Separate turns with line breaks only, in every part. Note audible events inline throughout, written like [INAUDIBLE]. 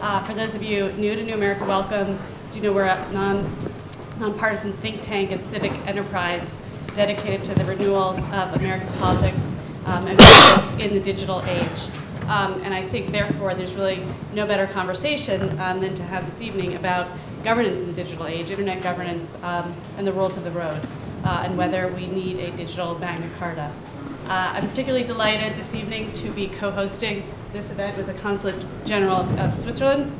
Uh, for those of you new to New America, welcome. As you know, we're a non, nonpartisan think tank and civic enterprise dedicated to the renewal of American politics um, and in the digital age. Um, and I think, therefore, there's really no better conversation um, than to have this evening about governance in the digital age, internet governance, um, and the rules of the road, uh, and whether we need a digital Magna Carta. Uh, I'm particularly delighted this evening to be co-hosting this event with the Consulate General of Switzerland,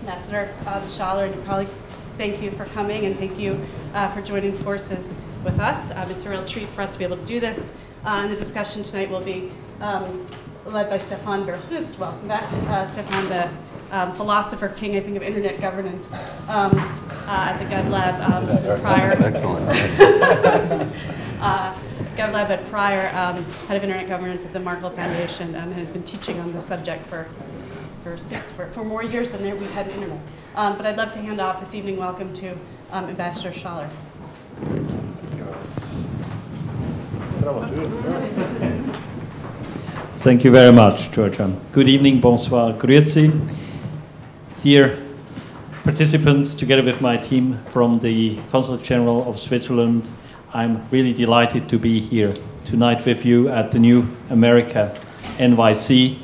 Ambassador um, Schaller and your colleagues. Thank you for coming, and thank you uh, for joining forces with us. Um, it's a real treat for us to be able to do this. Uh, and the discussion tonight will be um, led by Stefaan Verhulst. Welcome back, uh, Stefan, the um, philosopher king, I think, of internet governance um, uh, at the GovLab um, prior.
That's excellent. [LAUGHS]
GovLab at prior um, head of internet governance at the Markle Foundation um, and has been teaching on this subject for for six for, for more years than there, we've had the internet. Um, but I'd love to hand off this evening. Welcome to um, Ambassador Schaller.
Thank you very much, Georgia. Good evening, bonsoir, grüezi. Dear participants, together with my team from the Consulate General of Switzerland, I'm really delighted to be here tonight with you at the New America NYC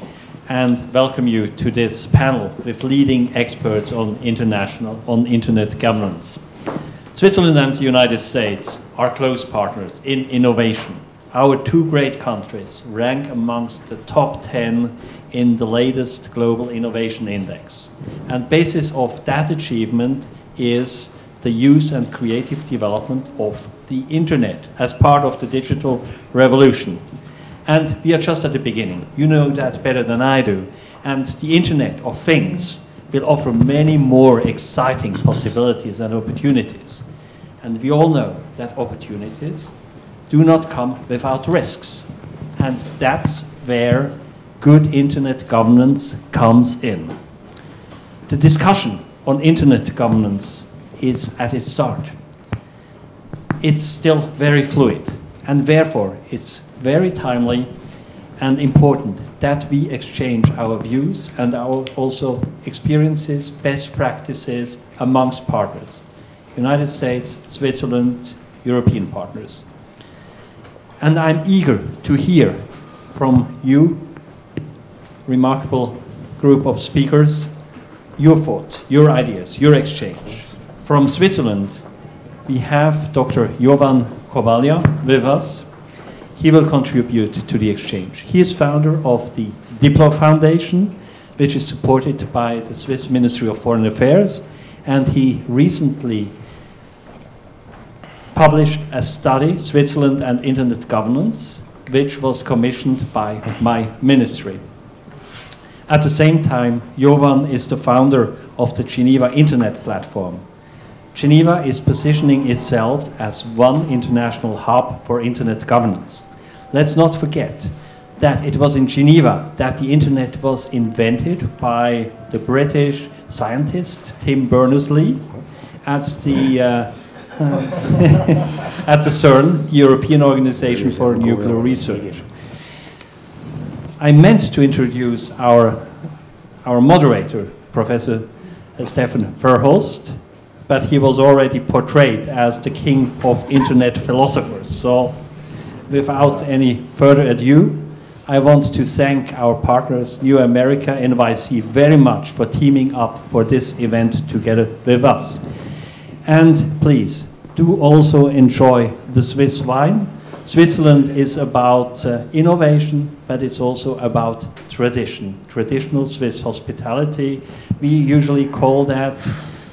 and welcome you to this panel with leading experts on international on internet governance. Switzerland and the United States are close partners in innovation our two great countries rank amongst the top 10 in the latest Global Innovation Index. And basis of that achievement is the use and creative development of the internet as part of the digital revolution. And we are just at the beginning. You know that better than I do. And the internet of things will offer many more exciting possibilities and opportunities. And we all know that opportunities do not come without risks. And that's where good internet governance comes in. The discussion on internet governance is at its start. It's still very fluid, and therefore it's very timely and important that we exchange our views and our also experiences, best practices amongst partners. United States, Switzerland, European partners. And I'm eager to hear from you, remarkable group of speakers, your thoughts, your ideas, your exchange. From Switzerland, we have Dr. Jovan Kurbalija with us. He will contribute to the exchange. He is founder of the Diplo Foundation, which is supported by the Swiss Ministry of Foreign Affairs, and he recently published a study, Switzerland and Internet Governance, which was commissioned by my ministry. At the same time, Jovan is the founder of the Geneva Internet Platform. Geneva is positioning itself as one international hub for Internet governance. Let's not forget that it was in Geneva that the Internet was invented by the British scientist Tim Berners-Lee at the uh, [LAUGHS] at the CERN, the European Organization for Nuclear Research. I meant to introduce our, our moderator, Professor Stefaan Verhulst, but he was already portrayed as the king of internet philosophers. So, without any further ado, I want to thank our partners, New America NYC, very much for teaming up for this event together with us. And please, do also enjoy the Swiss wine. Switzerland is about uh, innovation, but it's also about tradition, traditional Swiss hospitality. We usually call that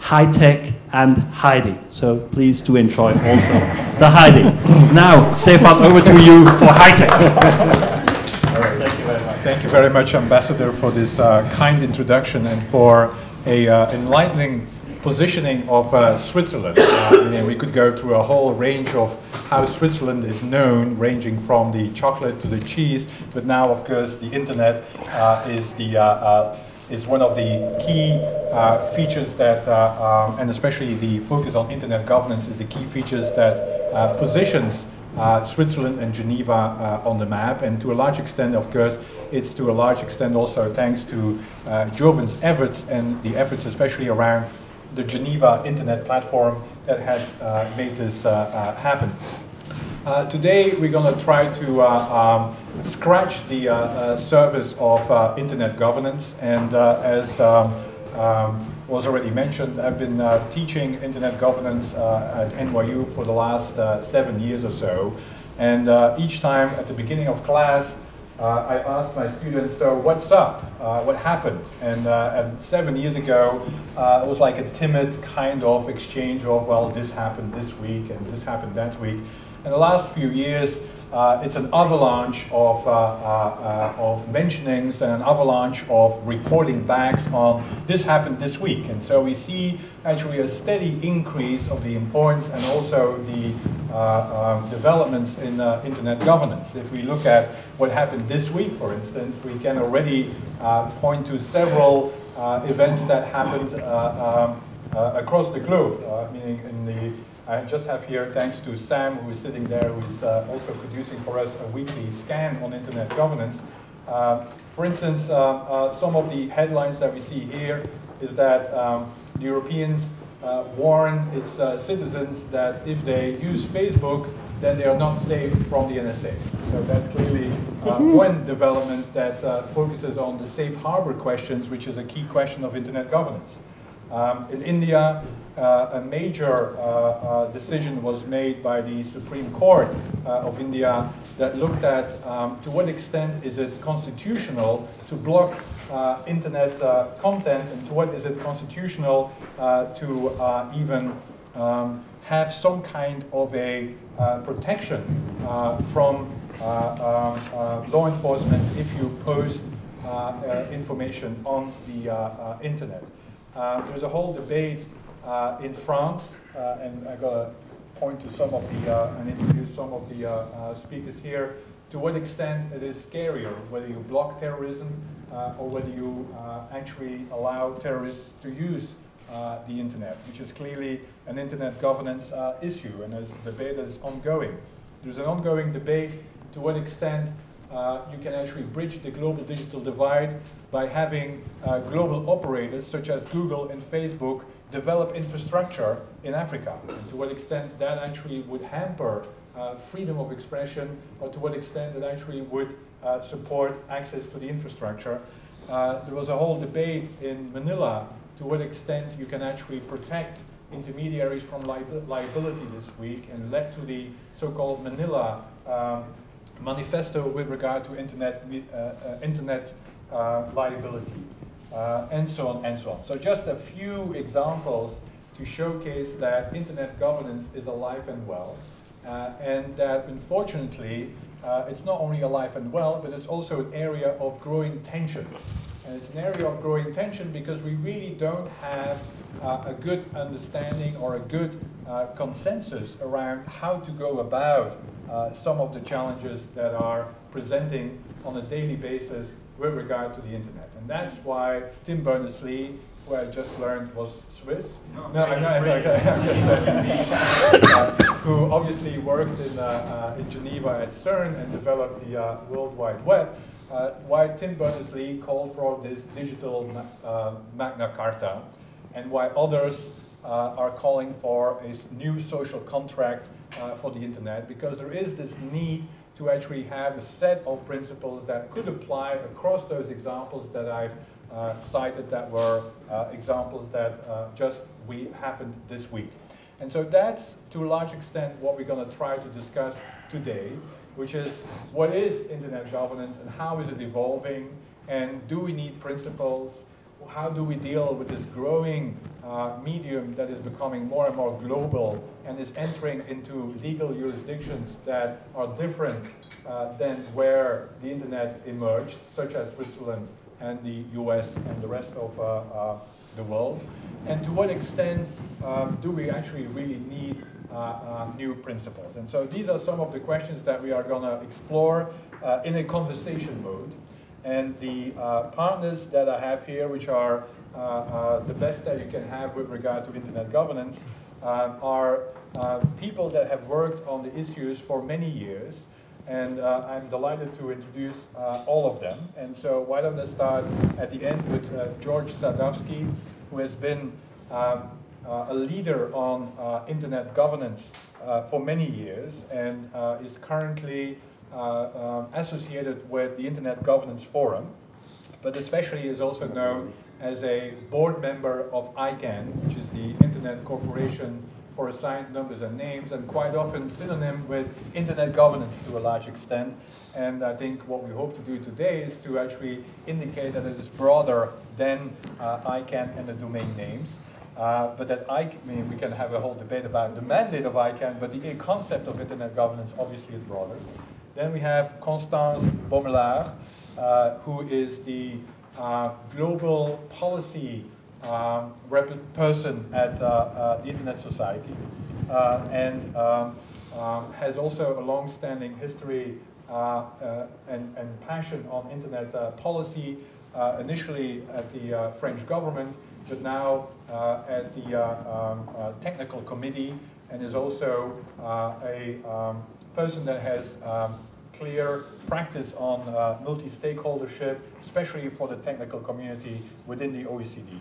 high tech and Heidi. So please do enjoy also the Heidi. now, Stefaan, over to you for high tech.
Thank you very much. Ambassador, for this uh, kind introduction and for a uh, enlightening positioning of uh, Switzerland. Uh, we could go through a whole range of how Switzerland is known, ranging from the chocolate to the cheese, but now, of course, the internet uh, is the uh, is one of the key uh, features that, um, and especially the focus on internet governance is the key features that positions uh, Switzerland and Geneva uh, on the map. And to a large extent, of course, it's to a large extent also thanks to uh, Jovan's efforts and the efforts especially around the Geneva Internet platform that has uh, made this uh, uh, happen. Uh, today we're going to try to um, scratch the surface of internet governance and as um, um, was already mentioned, I've been uh, teaching internet governance uh, at NYU for the last uh, seven years or so. And each time at the beginning of class, uh, I asked my students, so what's up? Uh, what happened? And, uh, and, seven years ago, it was like a timid kind of exchange of, well, this happened this week and this happened that week. In the last few years, uh, it's an avalanche of, uh, uh, of mentionings and an avalanche of reporting backs on this happened this week. And so we see actually a steady increase of the importance and also the um, developments in internet governance. If we look at what happened this week, for instance, we can already point to several events that happened um, across the globe, meaning in the I just have here, thanks to Sam, who is sitting there, who is uh, also producing for us a weekly scan on internet governance. Uh, for instance, uh, uh some of the headlines that we see here is that um, the Europeans uh, warn its uh, citizens that if they use Facebook, then they are not safe from the NSA. So that's clearly one development that focuses on the safe harbor questions, which is a key question of internet governance. Um, in India, uh, a major uh, uh, decision was made by the Supreme Court of India that looked at um, to what extent is it constitutional to block uh, internet uh, content and to what is it constitutional uh, to even um, have some kind of a protection from um, law enforcement if you post information on the internet. There's a whole debate uh, in France, uh, and I'm going to point to some of the, uh, and introduce some of the uh, speakers here, to what extent it is scarier, whether you block terrorism or whether you actually allow terrorists to use uh, the internet, which is clearly an internet governance uh, issue, and as the debate is ongoing. There's an ongoing debate to what extent uh, you can actually bridge the global digital divide by having global operators such as Google and Facebook develop infrastructure in Africa, and to what extent that actually would hamper uh, freedom of expression, or to what extent it actually would uh, support access to the infrastructure. Uh, there was a whole debate in Manila to what extent you can actually protect intermediaries from li liability this week, and led to the so-called Manila um, manifesto with regard to internet, uh, uh, internet uh, liability uh, and so on and so on. So just a few examples to showcase that internet governance is alive and well, uh, and that unfortunately, uh, it's not only alive and well, but it's also an area of growing tension. And it's an area of growing tension because we really don't have uh, a good understanding or a good consensus around how to go about some of the challenges that are presenting on a daily basis with regard to the internet. And that's why Tim Berners-Lee, who I just learned was Swiss, no, no [LAUGHS] I'm not, [LAUGHS] uh, who obviously worked in, uh, uh, in Geneva at CERN and developed the uh, World Wide Web, uh, why Tim Berners-Lee called for this digital uh, Magna Carta, and why others are calling for a new social contract for the internet, because there is this need to actually have a set of principles that could apply across those examples that I've uh, cited that were uh, examples that uh, just we happened this week. And so that's, to a large extent, what we're going to try to discuss today, which is what is internet governance and how is it evolving, and do we need principles, how do we deal with this growing uh, medium that is becoming more and more global and is entering into legal jurisdictions that are different uh, than where the internet emerged, such as Switzerland and the US and the rest of uh, uh the world? And to what extent um, do we actually really need uh, uh, new principles? And so these are some of the questions that we are going to explore in a conversation mode. And the partners that I have here, which are uh, uh, the best that you can have with regard to internet governance are uh, people that have worked on the issues for many years. And uh, I'm delighted to introduce uh, all of them. And so why don't I start at the end with uh, George Sadowsky, who has been um, uh, a leader on uh, internet governance uh, for many years and is currently um, associated with the Internet Governance Forum, but especially is also known as a board member of ICANN, which is the Internet Corporation for Assigned Numbers and Names, and quite often synonym with Internet governance to a large extent. And I think what we hope to do today is to actually indicate that it is broader than uh, ICANN and the domain names. Uh, but that I mean, we can have a whole debate about the mandate of ICANN, but the concept of internet governance obviously is broader. Then we have Constance Bommelaer, uh, who is the uh, global policy um, person at uh, uh, the Internet Society, uh, and um, um, has also a long-standing history and, and, passion on internet policy, initially at the French government, but now uh, at the uh, um, uh, technical committee and is also a um, person that has um, clear practice on multi-stakeholdership, especially for the technical community within the OECD.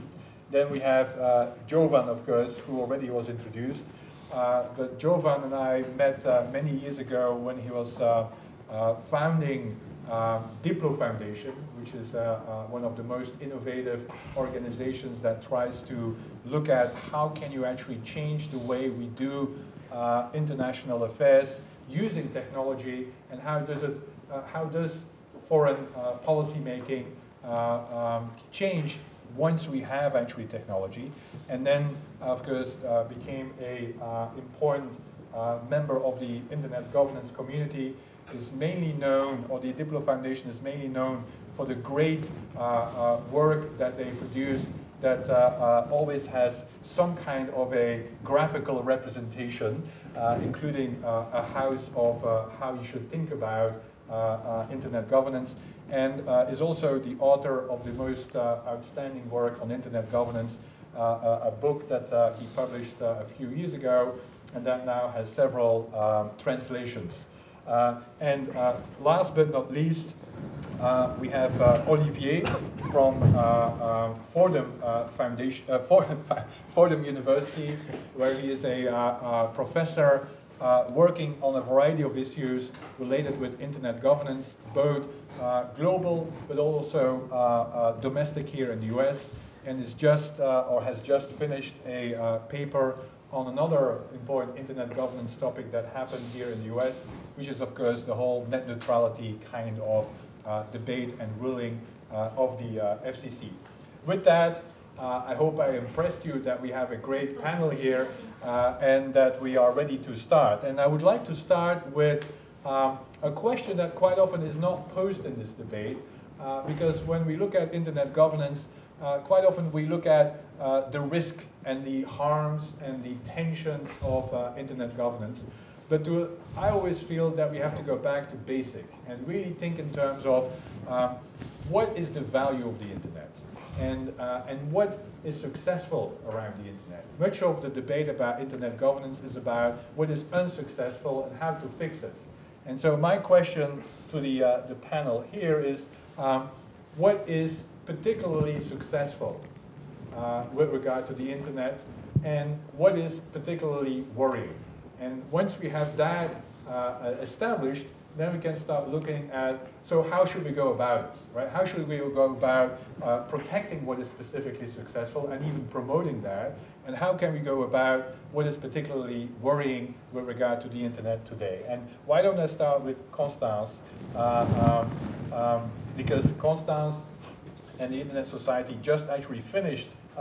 Then we have uh, Jovan, of course, who already was introduced. Uh, but Jovan and I met uh, many years ago when he was founding um, Diplo Foundation, which is uh, uh, one of the most innovative organizations that tries to look at how can you actually change the way we do uh, international affairs using technology and how does it, uh, how does foreign uh, policy making uh, um, change once we have actually technology. And then, of course, became a important member of the internet governance community is mainly known, or the Diplo Foundation is mainly known for the great uh, uh, work that they produce that uh, uh always has some kind of a graphical representation, uh, including uh, a house of how you should think about internet governance, and is also the author of the most outstanding work on internet governance, a book that he published a few years ago, and that now has several um, translations. Uh, and uh, last but not least, uh, we have Olivier from Fordham Foundation, Fordham, [LAUGHS] Fordham University, where he is a professor uh, working on a variety of issues related with internet governance, both uh, global but also uh, domestic here in the US, and is just or has just finished a paper on another important internet governance topic that happened here in the US, which is of course the whole net neutrality kind of uh, debate and ruling uh, of the uh, FCC. With that, uh, I hope I impressed you that we have a great panel here uh, and that we are ready to start. And I would like to start with um, a question that quite often is not posed in this debate, uh, because when we look at internet governance, uh, quite often we look at uh, the risk and the harms and the tensions of uh, internet governance. But to, I always feel that we have to go back to basic and really think in terms of um, what is the value of the internet and, uh, and what is successful around the internet. Much of the debate about internet governance is about what is unsuccessful and how to fix it. And so my question to the, uh, the panel here is, um, what is particularly successful uh, with regard to the internet and what is particularly worrying. And once we have that uh, established, then we can start looking at, so how should we go about it, right? How should we go about uh, protecting what is specifically successful and even promoting that? And how can we go about what is particularly worrying with regard to the internet today? And why don't I start with Constance? Uh, um, um, because Constance and the Internet Society just actually finished uh,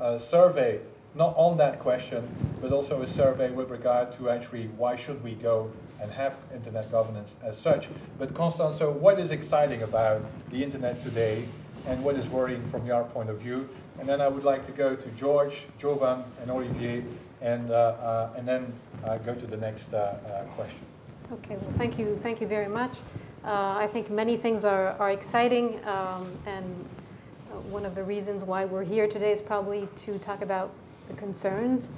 a, a, survey, not on that question, but also a survey with regard to actually why should we go and have internet governance as such. But Constance, so what is exciting about the internet today and what is worrying from your point of view? And then I would like to go to George, Jovan, and Olivier, and, uh, uh, and then uh, go to the next uh, uh, question.
Okay, well, thank you, thank you very much. Uh, I think many things are, are exciting, um, and one of the reasons why we're here today is probably to talk about the concerns.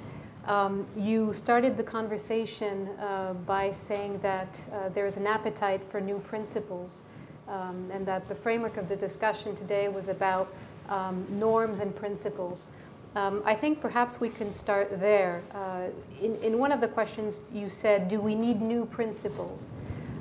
Um, you started the conversation uh, by saying that uh, there is an appetite for new principles um, and that the framework of the discussion today was about um, norms and principles. Um, I think perhaps we can start there. Uh, in, in, one of the questions you said, do we need new principles?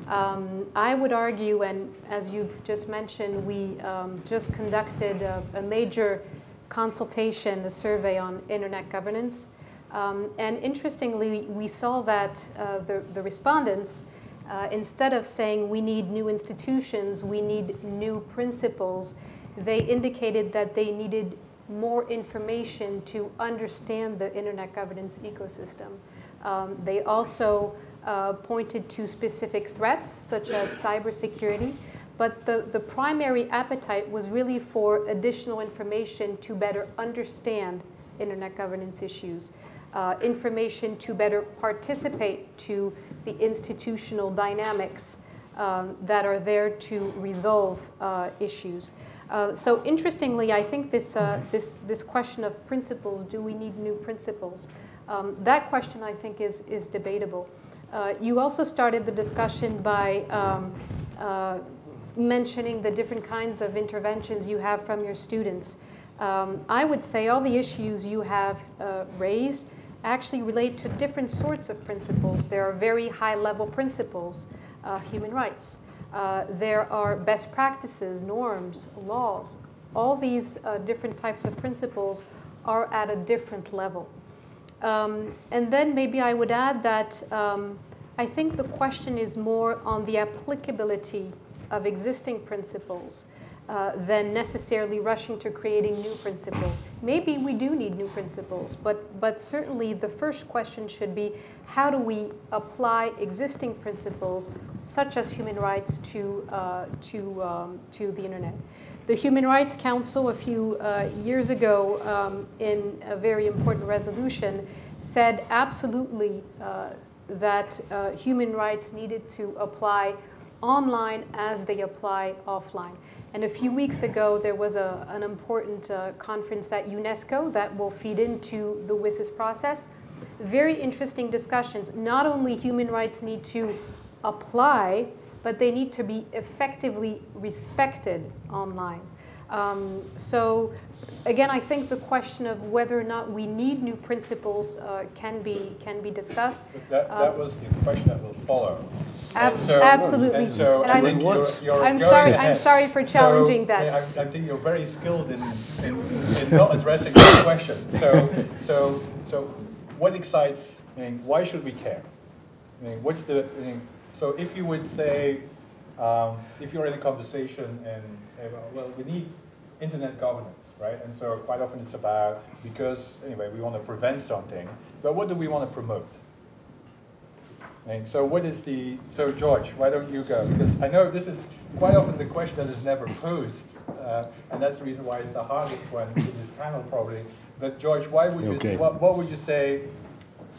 Um, I would argue, and as you've just mentioned, we um, just conducted a, a, major consultation, a survey on internet governance. Um, and interestingly, we saw that uh, the, the respondents, uh, instead of saying we need new institutions, we need new principles, they indicated that they needed more information to understand the internet governance ecosystem. Um, they also uh, pointed to specific threats, such as cybersecurity, but the, the primary appetite was really for additional information to better understand internet governance issues, uh, information to better participate to the institutional dynamics um, that are there to resolve uh, issues. Uh, so interestingly, I think this, uh, this, this question of principles, do we need new principles? Um, that question, I think, is, is debatable. Uh, you also started the discussion by um, uh, mentioning the different kinds of interventions you have from your students. Um, I would say all the issues you have uh, raised actually relate to different sorts of principles. There are very high-level principles, human rights. Uh, there are best practices, norms, laws. All these uh, different types of principles are at a different level. Um, and then maybe I would add that um, I think the question is more on the applicability of existing principles uh, than necessarily rushing to creating new principles. Maybe we do need new principles, but, but certainly the first question should be how do we apply existing principles, such as human rights, to, uh, to, um, to the internet? The Human Rights Council a few uh, years ago, um, in a very important resolution, said absolutely uh, that uh, human rights needed to apply online as they apply offline. And a few weeks ago, there was a, an important uh, conference at UNESCO that will feed into the WSIS process. Very interesting discussions. Not only human rights need to apply, but they need to be effectively respected online. Um, so again, I think the question of whether or not we need new principles uh, can be can be discussed.
That, that um, was the question that will follow.
Ab so, absolutely.
And so
and
I think you're, you're
I'm sorry.
Ahead.
I'm sorry for challenging
so,
that.
I, I, think you're very skilled in, in, in not addressing the [COUGHS] question. So, so, so, what excites? I mean, why should we care? I mean, what's the? I mean, so, if you would say, um, if you're in a conversation and say, well, well, we need internet governance, right? And so quite often it's about because anyway we want to prevent something, but what do we want to promote? And so what is the, so George, why don't you go? Because I know this is quite often the question that is never posed, uh, and that's the reason why it's the hardest one in this panel probably. But George, why would you, okay. what, what would you say,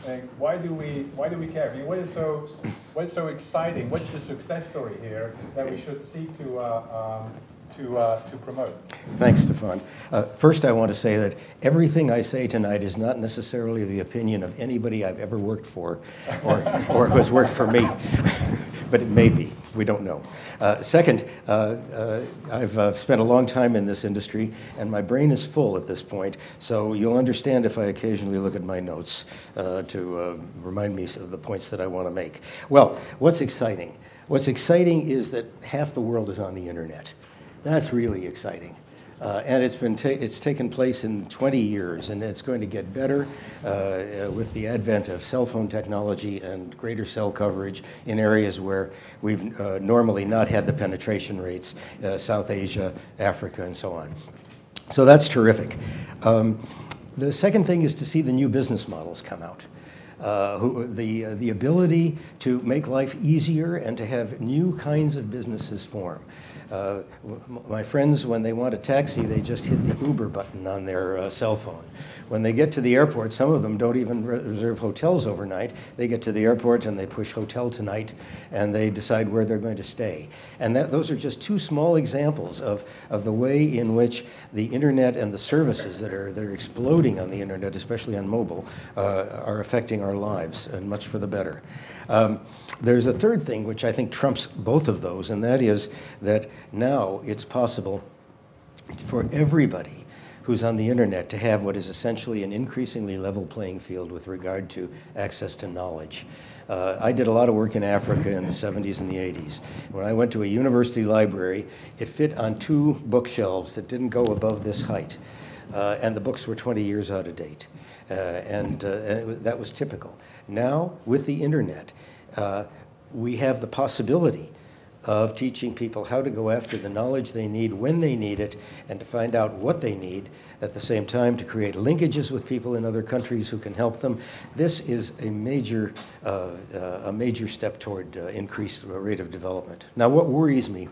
and why do we, why do we care? I mean, what is so, what is so exciting? What's the success story here that we should seek to, uh, um, to, uh, to promote.
Thanks, Stefaan. Uh, first, I want to say that everything I say tonight is not necessarily the opinion of anybody I've ever worked for or, or who has worked for me, [LAUGHS] but it may be. We don't know. Uh, second, uh, uh, I've uh, spent a long time in this industry, and my brain is full at this point, so you'll understand if I occasionally look at my notes to remind me of the points that I want to make. Well, what's exciting? What's exciting is that half the world is on the internet. That's really exciting. Uh, and it's been ta it's taken place in 20 years, and it's going to get better uh, uh, with the advent of cell phone technology and greater cell coverage in areas where we've uh, normally not had the penetration rates, uh, South Asia, Africa, and so on. So that's terrific. Um, the second thing is to see the new business models come out. uh, who, the, uh, the ability to make life easier and to have new kinds of businesses form. Uh, my friends, when they want a taxi, they just hit the Uber button on their uh, cell phone. When they get to the airport, some of them don't even re reserve hotels overnight. They get to the airport and they push hotel tonight and they decide where they're going to stay. And that, those are just two small examples of, of the way in which the internet and the services that are, that are exploding on the internet, especially on mobile, uh, are affecting our lives and much for the better. Um, there's a third thing which I think trumps both of those, and that is that now it's possible for everybody who's on the internet to have what is essentially an increasingly level playing field with regard to access to knowledge. Uh, I did a lot of work in Africa in the 70s and the 80s. When I went to a university library, it fit on two bookshelves that didn't go above this height. Uh, and the books were 20 years out of date. Uh, and, uh, that was typical. Now, with the internet, uh, we have the possibility of teaching people how to go after the knowledge they need when they need it and to find out what they need at the same time to create linkages with people in other countries who can help them. This is a major, uh, uh, a major step toward uh, increased rate of development. Now, what worries me?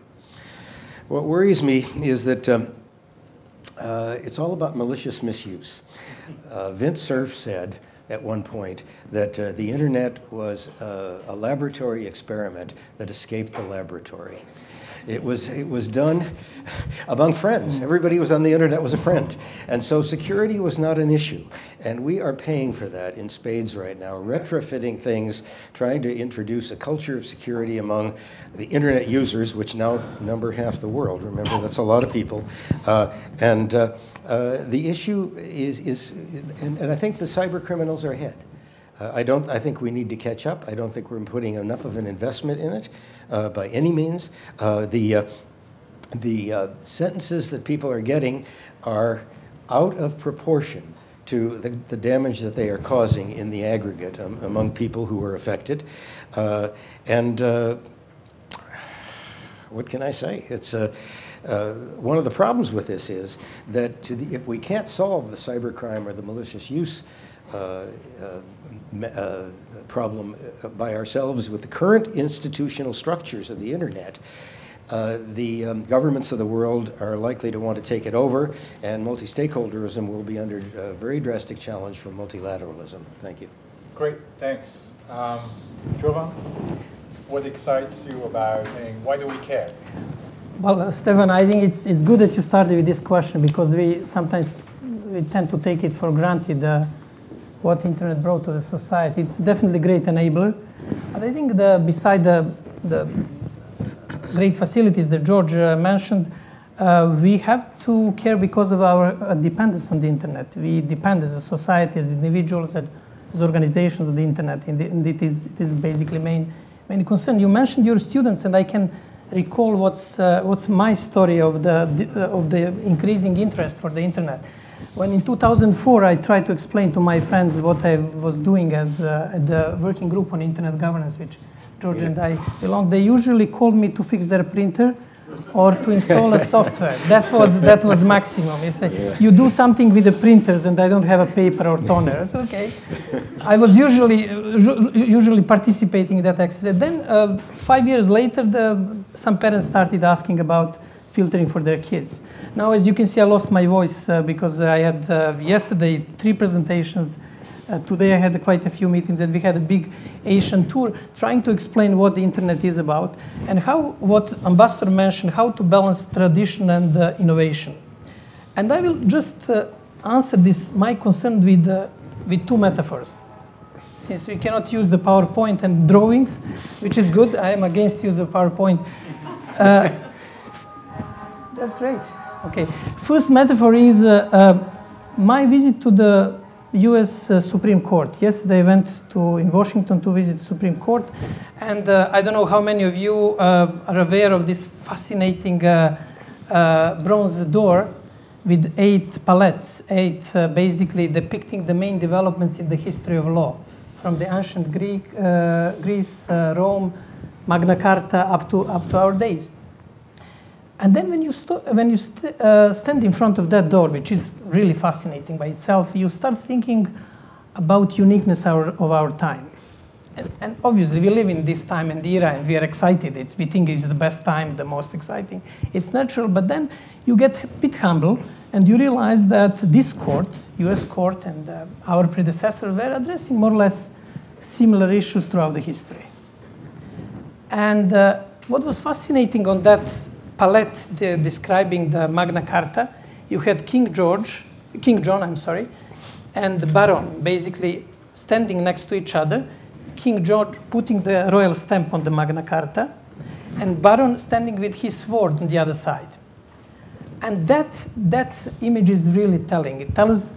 What worries me is that um, uh, it's all about malicious misuse. Uh, Vint Cerf said, at one point that uh, the internet was uh, a laboratory experiment that escaped the laboratory. It was, it was done among friends. Everybody who was on the internet was a friend. And so security was not an issue. And we are paying for that in spades right now, retrofitting things, trying to introduce a culture of security among the internet users, which now number half the world. Remember, that's a lot of people. Uh, and uh, uh, the issue is, is and, and, I think the cyber criminals are ahead. Uh, I don't. I think we need to catch up. I don't think we're putting enough of an investment in it uh, by any means. Uh, the uh, the sentences that people are getting are out of proportion to the, the, damage that they are causing in the aggregate um, among people who are affected. and what can I say? It's a uh, one of the problems with this is that the, if we can't solve the cybercrime or the malicious use uh, uh, uh problem uh, by ourselves with the current institutional structures of the internet, uh, the um, governments of the world are likely to want to take it over, and multi-stakeholderism will be under a very drastic challenge from multilateralism. Thank you.
Great, thanks. Um, what excites you about, and why do we care?
Well, uh, Stefaan, I think it's, it's good that you started with this question because we sometimes we tend to take it for granted uh, what internet brought to the society. It's definitely a great enabler. But I think the, beside the, the great facilities that George uh, mentioned, uh, we have to care because of our uh, dependence on the internet. We depend as a society, as individuals, as organizations on the internet, and, it, is, it is basically main, main concern. You mentioned your students, and I can recall what's, uh, what's my story of the, uh, of the increasing interest for the internet. When in 2004 I tried to explain to my friends what I was doing as uh, the working group on internet governance, which George yeah. and I belong, they usually called me to fix their printer or to install a software. That was, that was maximum. You say, yeah. you do something with the printers and I don't have a paper or toner. I said, okay. I was usually, usually participating in that exercise. Then uh, five years later, the, some parents started asking about filtering for their kids. Now, as you can see, I lost my voice uh, because I had uh, yesterday three presentations uh, today I had quite a few meetings and we had a big Asian tour trying to explain what the internet is about and how, what Ambassador mentioned, how to balance tradition and uh, innovation. And I will just uh, answer this, my concern with, uh, with two metaphors. Since we cannot use the PowerPoint and drawings, which is good, I am against use of PowerPoint. Uh, that's great. Okay. First metaphor is uh, my visit to the U.S. Uh, Supreme Court. Yesterday I went to in Washington to visit the Supreme Court, and uh, I don't know how many of you uh, are aware of this fascinating uh, uh, bronze door with eight palettes, eight uh, basically depicting the main developments in the history of law, from the ancient Greek, Greece, Rome, Magna Carta up to up to our days. And then when you, when you uh, stand in front of that door, which is really fascinating by itself, you start thinking about uniqueness our, of our time. And, and, obviously, we live in this time and era, and we are excited. It's, we think it's the best time, the most exciting. It's natural, but then you get a bit humble, and you realize that this court, U.S. court, and uh, our predecessor were addressing more or less similar issues throughout the history. And uh, what was fascinating on that palette describing the Magna Carta, you had King George, King John, I'm sorry, and the Baron basically standing next to each other. King George putting the royal stamp on the Magna Carta, and Baron standing with his sword on the other side. And that, that image is really telling. It tells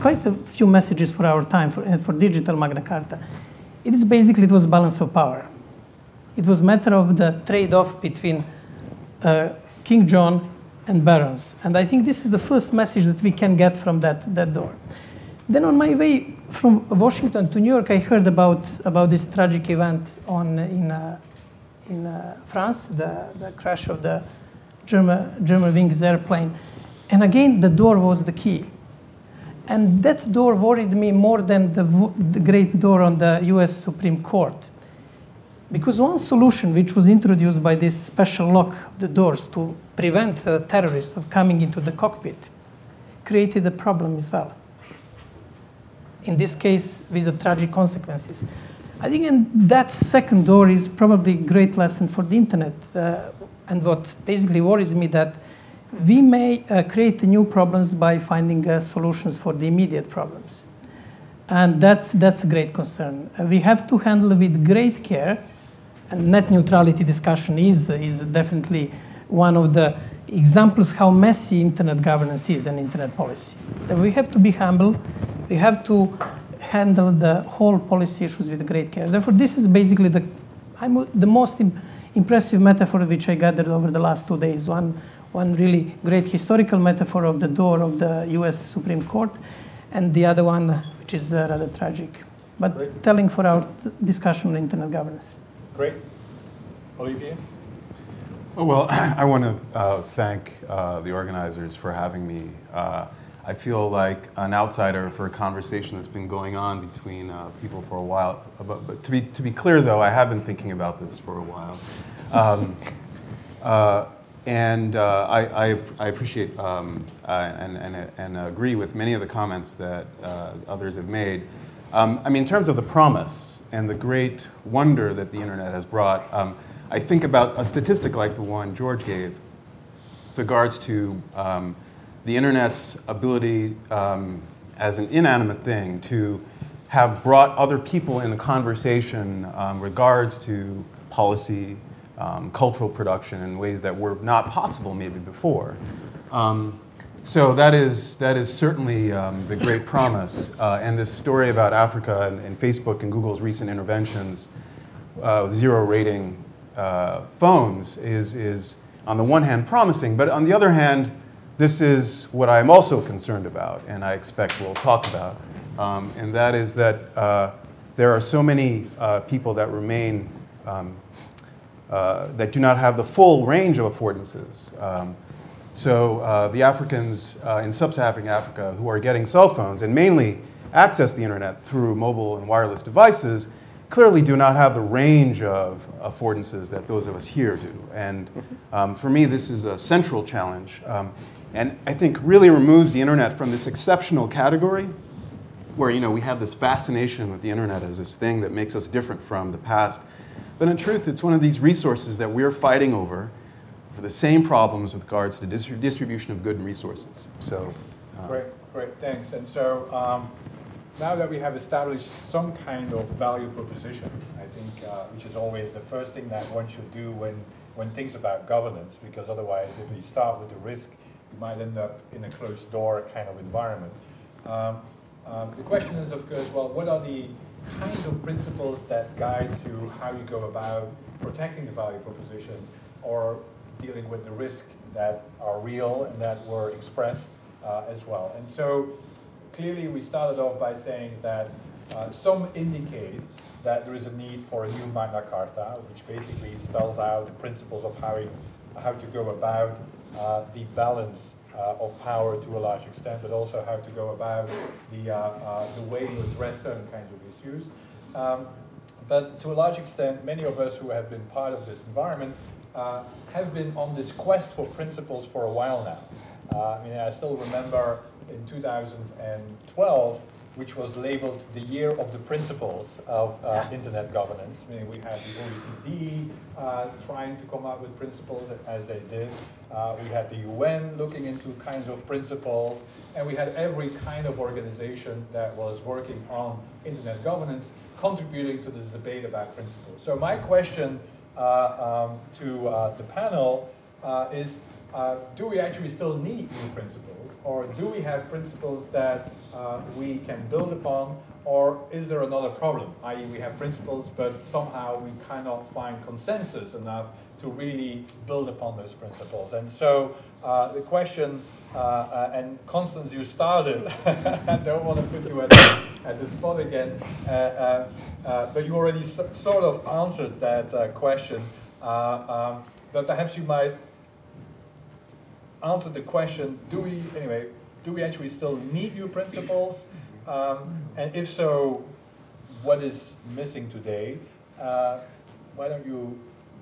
quite a few messages for our time, for, for digital Magna Carta. It is basically, it was balance of power. It was matter of the trade-off between King John and barons. And I think this is the first message that we can get from that, that door. Then on my way from Washington to New York, I heard about, about this tragic event on, in, uh, in uh, France, the, the crash of the German, Germanwings airplane. And again, the door was the key. And that door worried me more than the, the great door on the US Supreme Court. Because one solution which was introduced by this special lock of the doors to prevent a terrorists of coming into the cockpit created a problem as well. In this case, with the tragic consequences. I think in that second door is probably a great lesson for the internet. Uh, and what basically worries me that we may uh, create new problems by finding uh, solutions for the immediate problems. And that's, that's a great concern. Uh, we have to handle with great care, and net neutrality discussion is, is definitely one of the examples how messy internet governance is and internet policy. That we have to be humble, we have to handle the whole policy issues with great care. Therefore, this is basically the, I'm, the most Im impressive metaphor which I gathered over the last two days. One, one really great historical metaphor of the door of the US Supreme Court, and the other one, which is uh, rather tragic, but telling for our discussion on internet governance.
Great. Olivier?
Oh, well, [CLEARS THROAT] I want to uh, thank uh, the organizers for having me. Uh, I feel like an outsider for a conversation that's been going on between uh, people for a while. But, but, to, be, to be clear, though, I have been thinking about this for a while. Um, [LAUGHS] uh, and uh, I, I, I, appreciate um, and, and, and, agree with many of the comments that others have made. Um, I mean, in terms of the promise and the great wonder that the internet has brought, um, I think about a statistic like the one George gave with regards to um, the internet's ability um, as an inanimate thing to have brought other people in a conversation um, regards to policy, um, cultural production in ways that were not possible maybe before. Um, so that is, that is certainly um, the great promise. Uh, and this story about Africa and, and, Facebook and Google's recent interventions, uh, zero rating uh, phones, is, is on the one hand promising, but on the other hand, this is what I'm also concerned about, and I expect we'll talk about. Um, and that is that uh, there are so many uh, people that remain, um, uh, that do not have the full range of affordances. So uh, the Africans uh, in sub-Saharan Africa who are getting cell phones and mainly access the internet through mobile and wireless devices clearly do not have the range of affordances that those of us here do. And um, for me, this is a central challenge. Um, and I think really removes the internet from this exceptional category where you know we have this fascination with the internet as this thing that makes us different from the past. But in truth, it's one of these resources that we're fighting over for the same problems with regards to distri distribution of good and resources. So,
uh, great, great, thanks. And so um, now that we have established some kind of value proposition, I think, uh, which is always the first thing that one should do when when things about governance, because otherwise, if we start with the risk you might end up in a closed door kind of environment. Um, um, the question is, of course, well, what are the kind of principles that guide you how you go about protecting the value proposition or dealing with the risk that are real and that were expressed uh, as well. And so clearly we started off by saying that uh, some indicate that there is a need for a new Magna Carta, which basically spells out the principles of how, how to go about uh, the balance uh, of power to a large extent, but also how to go about the, uh, uh, the way to address certain kinds of issues. Um, but to a large extent, many of us who have been part of this environment uh, have been on this quest for principles for a while now. Uh, I mean, I still remember in 2012, which was labeled the year of the principles of uh, internet governance. I mean, we had the OECD uh, trying to come up with principles as they did. Uh, we had the UN looking into kinds of principles. And we had every kind of organization that was working on internet governance contributing to this debate about principles. So my question um, to uh, the panel uh, is, do we actually still need new principles? Or do we have principles that uh, we can build upon, or is there another problem, i.e. we have principles, but somehow we cannot find consensus enough to really build upon those principles. And so uh, the question, uh, uh and Constance, you started, I [LAUGHS] don't want to put you at the, at the spot again, uh, uh, but you already so, sort of answered that question. Um, but perhaps you might answer the question, do we, anyway, do we actually still need new principles? Um, and if so, what is missing today? Uh, why don't you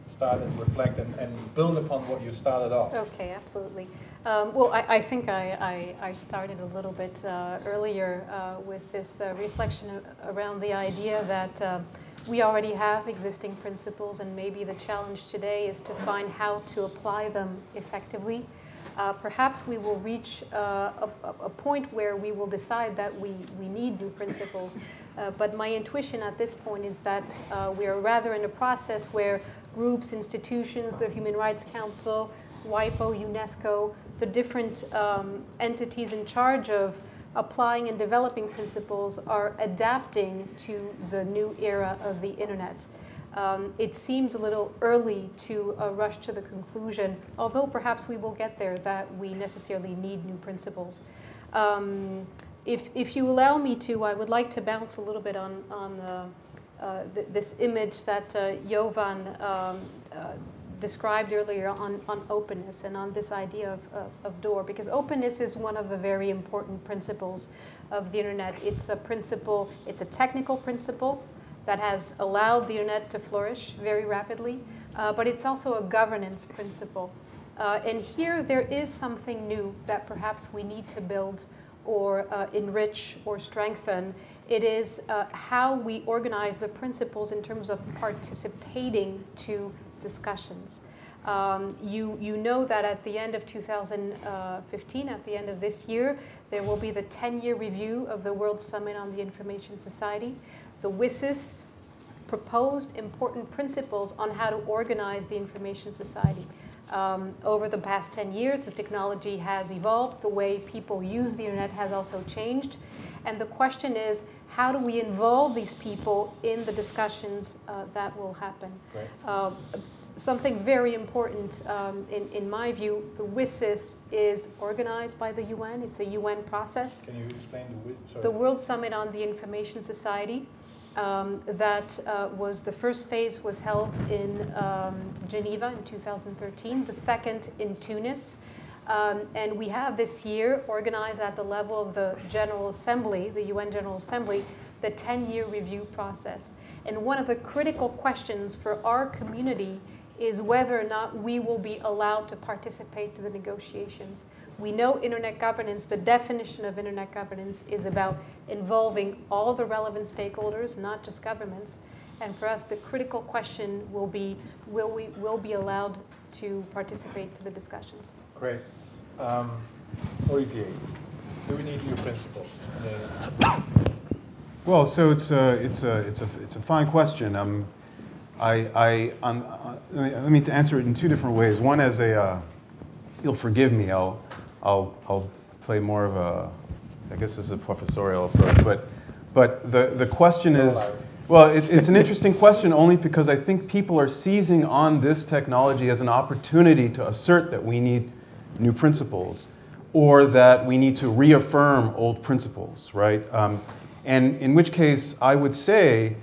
start and reflect and, and, build upon what you started off?
Okay, absolutely. Um, well, I, I think I, I, I, started a little bit uh, earlier uh, with this uh, reflection around the idea that uh, we already have existing principles and maybe the challenge today is to find how to apply them effectively uh, perhaps we will reach uh, a, a, point where we will decide that we, we need new principles. Uh, but my intuition at this point is that uh, we are rather in a process where groups, institutions, the Human Rights Council, WIPO, UNESCO, the different um, entities in charge of applying and developing principles are adapting to the new era of the internet um, it seems a little early to uh, rush to the conclusion, although perhaps we will get there, that we necessarily need new principles. Um, if, if you allow me to, I would like to bounce a little bit on, on uh, uh, th this image that uh, Jovan um, uh, described earlier on, on openness and on this idea of, of, of, door, because openness is one of the very important principles of the internet. It's a principle, it's a technical principle, that has allowed the internet to flourish very rapidly, uh, but it's also a governance principle. Uh, and here there is something new that perhaps we need to build or uh, enrich or strengthen. It is uh, how we organize the principles in terms of participating to discussions. Um, you, you know that at the end of 2015, at the end of this year, there will be the 10-year review of the World Summit on the Information Society the WSIS proposed important principles on how to organize the information society. Um, over the past 10 years, the technology has evolved, the way people use the internet has also changed, and the question is, how do we involve these people in the discussions uh, that will happen? Right. Uh, something very important um, in, in my view, the WSIS is organized by the UN. It's a UN process.
Can you explain the
The World Summit on the Information Society um, that uh, was the first phase was held in um, Geneva in 2013, the second in Tunis. Um, and we have this year organized at the level of the General Assembly, the UN General Assembly, the 10-year review process. And one of the critical questions for our community is whether or not we will be allowed to participate to the negotiations. We know internet governance, the definition of internet governance is about involving all the relevant stakeholders, not just governments. And for us, the critical question will be, will we will be allowed to participate to the discussions?
Great. Um, Olivier, do we need new principles?
Well, so it's a, it's a, it's a, it's a fine question. Um, I, I, um, uh, let me answer it in two different ways. One as a, uh, you'll forgive me, I'll, I'll, I'll play more of a, I guess this is a professorial approach, but, but the, the question is, well, it, it's an interesting question only because I think people are seizing on this technology as an opportunity to assert that we need new principles or that we need to reaffirm old principles, right? Um, and in which case, I would say,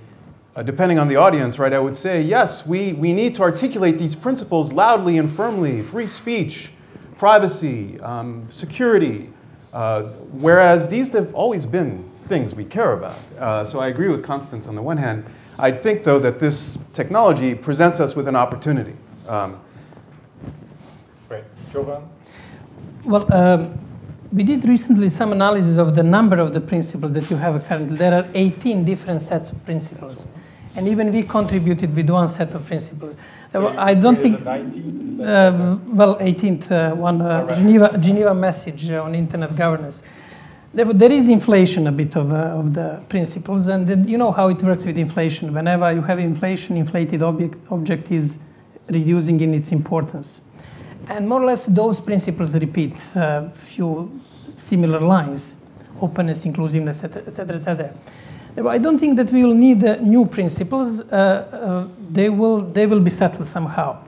uh, depending on the audience, right, I would say, yes, we, we need to articulate these principles loudly and firmly, free speech, privacy, um, security, uh, whereas these have always been things we care about. Uh, so I agree with Constance on the one hand. I think, though, that this technology presents us with an opportunity. Um,
Great. Jovan?
Well, um, we did recently some analysis of the number of the principles that you have currently. There are 18 different sets of principles. And even we contributed with one set of principles. Were- I don't think, um, well, 18th uh, one, uh,
Alright.
Geneva, Geneva message on internet governance. There, there is inflation a bit of, uh, of the principles, and then you know how it works with inflation. Whenever you have inflation, inflated object, object is reducing in its importance. And more or less, those principles repeat a few similar lines openness, inclusiveness, etc., etc., etc. I don't think that we will need uh, new principles. Uh, uh, they, will, they will be settled somehow.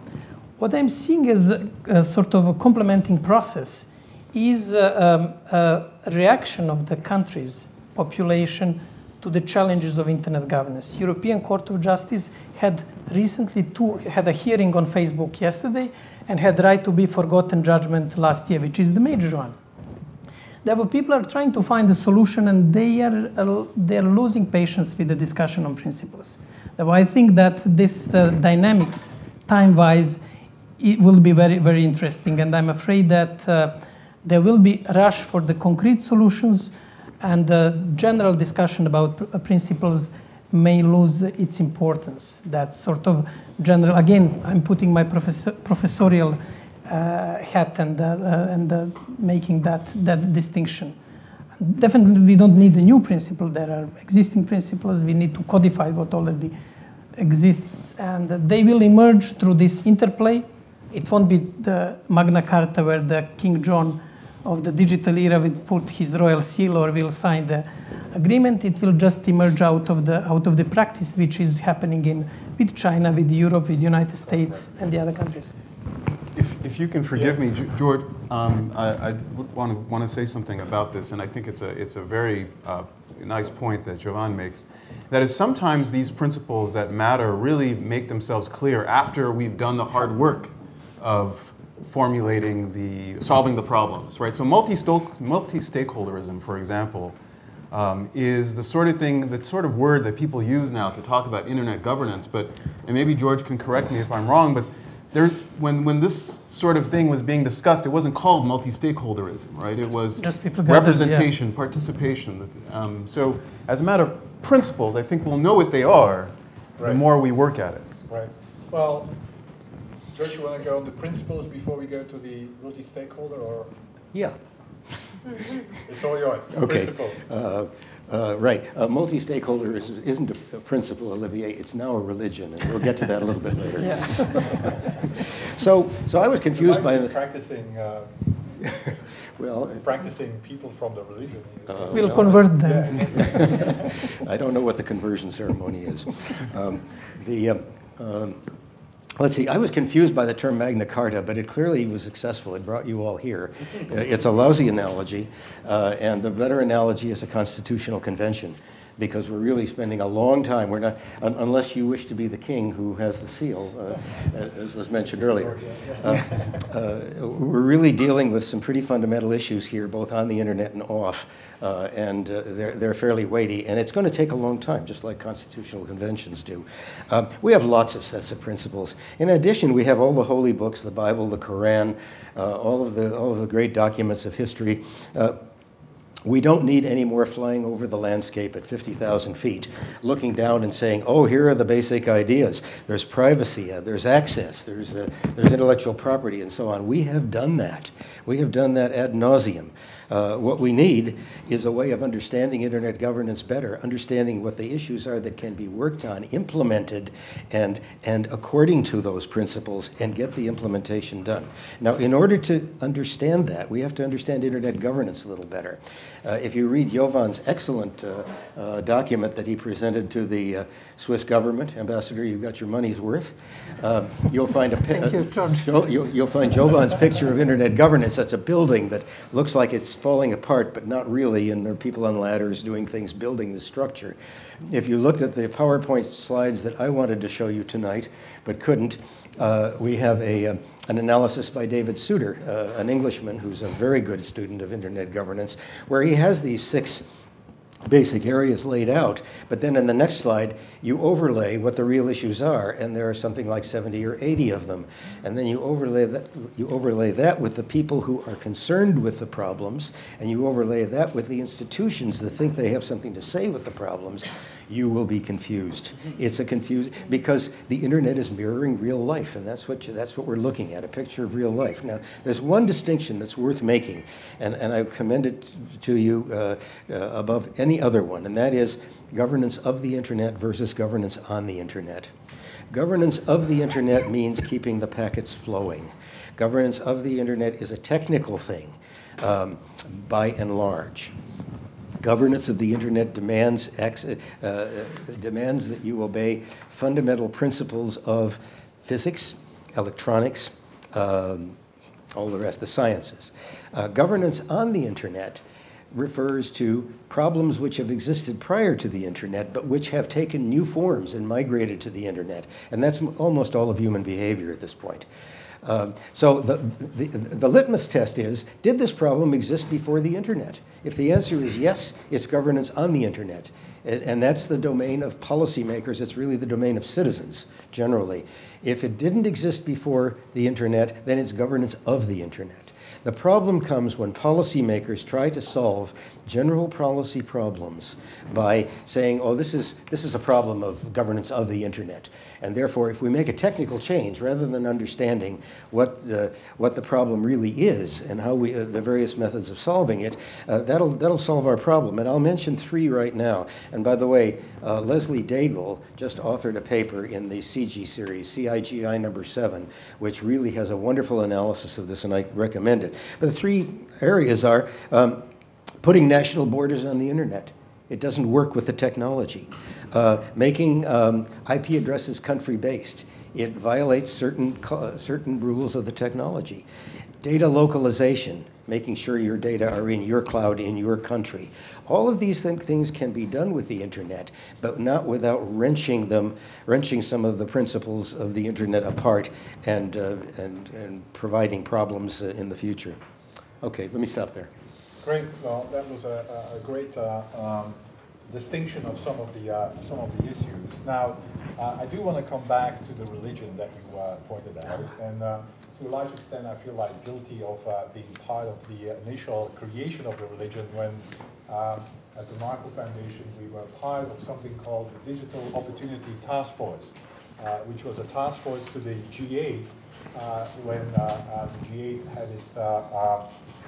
What I'm seeing as a, a sort of a complementing process is uh, um, a reaction of the country's population to the challenges of internet governance. European Court of Justice had recently two, had a hearing on Facebook yesterday and had right to be forgotten judgment last year, which is the major one. Therefore, people are trying to find a solution and they are, uh, they are losing patience with the discussion on principles. I think that this uh, dynamics, time-wise, it will be very, very interesting. And I'm afraid that uh, there will be a rush for the concrete solutions and the general discussion about pr- uh, principles may lose its importance. That sort of general, again, I'm putting my professor, professorial uh, hat and, uh, uh, and uh, making that, that distinction. Definitely, we don't need a new principle. There are existing principles. We need to codify what already exists, and they will emerge through this interplay. It won't be the Magna Carta where the King John of the digital era will put his royal seal or will sign the agreement. It will just emerge out of the out of the practice which is happening in with China, with Europe, with the United States, and the other countries.
If, if you can forgive me, George, um, I, I would want to, want to say something about this, and I think it's a, it's a very uh, nice point that Jovan makes. That is, sometimes these principles that matter really make themselves clear after we've done the hard work of formulating the, solving the problems, right? So multi-sto- multi-stakeholderism, for example, um, is the sort of thing, the sort of word that people use now to talk about internet governance. But, and maybe George can correct me if I'm wrong, but there, when, when this sort of thing was being discussed, it wasn't called multi-stakeholderism, right? It was
just people gathered, yeah.
representation, participation. Um, so, as a matter of principles, I think we'll know what they are the more we work at it.
Right. Well, George, you want to go on the principles before we go to the multi-stakeholder, or
Yeah.
it's all yours?
Okay.
Principles.
Uh, uh, Right. Uh, Multi-stakeholder is- isn't a a principle, Olivier. It's now a religion, and we'll get to that a little bit later.
Yeah. [LAUGHS]
So, so I was confused by, the
practicing, uh, [LAUGHS]
well,
practicing people from the religion.
Uh,
We'll
no,
convert them. [LAUGHS]
I don't know what the conversion ceremony is. Um, The, um, um, let's see, I was confused by the term Magna Carta, but it clearly was successful. It brought you all here. Uh, It's a lousy analogy, uh, and the better analogy is a constitutional convention, because we're really spending a long time, we're not, un- unless you wish to be the king who has the seal, uh, as was mentioned earlier. Uh, uh, We're really dealing with some pretty fundamental issues here, both on the internet and off, uh, and uh, they're, they're fairly weighty, and it's going to take a long time, just like constitutional conventions do. Um, we have lots of sets of principles. In addition, we have all the holy books, the Bible, the Quran, uh, all, of the, all of the great documents of history. We don't need any more flying over the landscape at 50,000 feet, looking down and saying, oh, here are the basic ideas. There's privacy, uh, there's access, there's, uh, there's intellectual property, and so on. We have done that. We have done that ad nauseum. Uh, what we need is a way of understanding internet governance better, understanding what the issues are that can be worked on, implemented, and, and according to those principles, and get the implementation done. Now, in order to understand that, we have to understand internet governance a little better. Uh, if you read Jovan's excellent uh, uh, document that he presented to the uh, Swiss government, Ambassador, you've got your money's worth. Uh, you'll find a
Thank you, George.
Jo- you'll, you'll find Jovan's picture of internet governance. That's a building that looks like it's falling apart, but not really, and there are people on ladders doing things building the structure. If you looked at the PowerPoint slides that I wanted to show you tonight, but couldn't, uh, we have a, an analysis by David Souter, uh, an Englishman who's a very good student of internet governance, where he has these six basic areas laid out. But then in the next slide, you overlay what the real issues are, and there are something like 70 or 80 of them. And then you overlay that, you overlay that with the people who are concerned with the problems, and you overlay that with the institutions that think they have something to say with the problems, you will be confused. It's a confused because the internet is mirroring real life, and that's what you, that's what we're looking at—a picture of real life. Now, there's one distinction that's worth making, and, and I commend it to you uh, uh, above any other one, and that is governance of the internet versus governance on the internet. Governance of the internet means keeping the packets flowing. Governance of the internet is a technical thing, um, by and large governance of the internet demands, uh, demands that you obey fundamental principles of physics, electronics, um, all the rest, the sciences. Uh, governance on the internet refers to problems which have existed prior to the internet, but which have taken new forms and migrated to the internet. And that's almost all of human behavior at this point. Um, so the, the, the, litmus test is, did this problem exist before the internet? If the answer is yes, it's governance on the internet. And, and that's the domain of policymakers. It's really the domain of citizens, generally. If it didn't exist before the internet, then it's governance of the internet. The problem comes when policymakers try to solve general policy problems by saying, oh, this is, this is a problem of governance of the internet. And therefore, if we make a technical change, rather than understanding what, what the problem really is and how we, uh, the various methods of solving it, uh, that'll, that'll solve our problem. And I'll mention three right now. And by the way, uh, Leslie Daigle just authored a paper in the CIGI series, CIGI number seven, which really has a wonderful analysis of this, and I recommend it. But the three areas are um, putting national borders on the internet. It doesn't work with the technology. Uh, making um, IP addresses country-based. It violates certain, certain rules of the technology. Data localization, making sure your data are in your cloud in your country. All of these th things can be done with the internet, but not without wrenching them, wrenching some of the principles of the internet apart and, uh, and, and providing problems uh, in the future. Okay, let me stop there.
Great. Well, that was a, a great uh, um, distinction of some of the uh, some of the issues. Now, uh, I do want to come back to the religion that you uh, pointed out, and uh, to a large extent, I feel like guilty of uh, being part of the initial creation of the religion when. Um, at the Markle Foundation, we were part of something called the Digital Opportunity Task Force, uh, which was a task force to the G8 when the G8 had its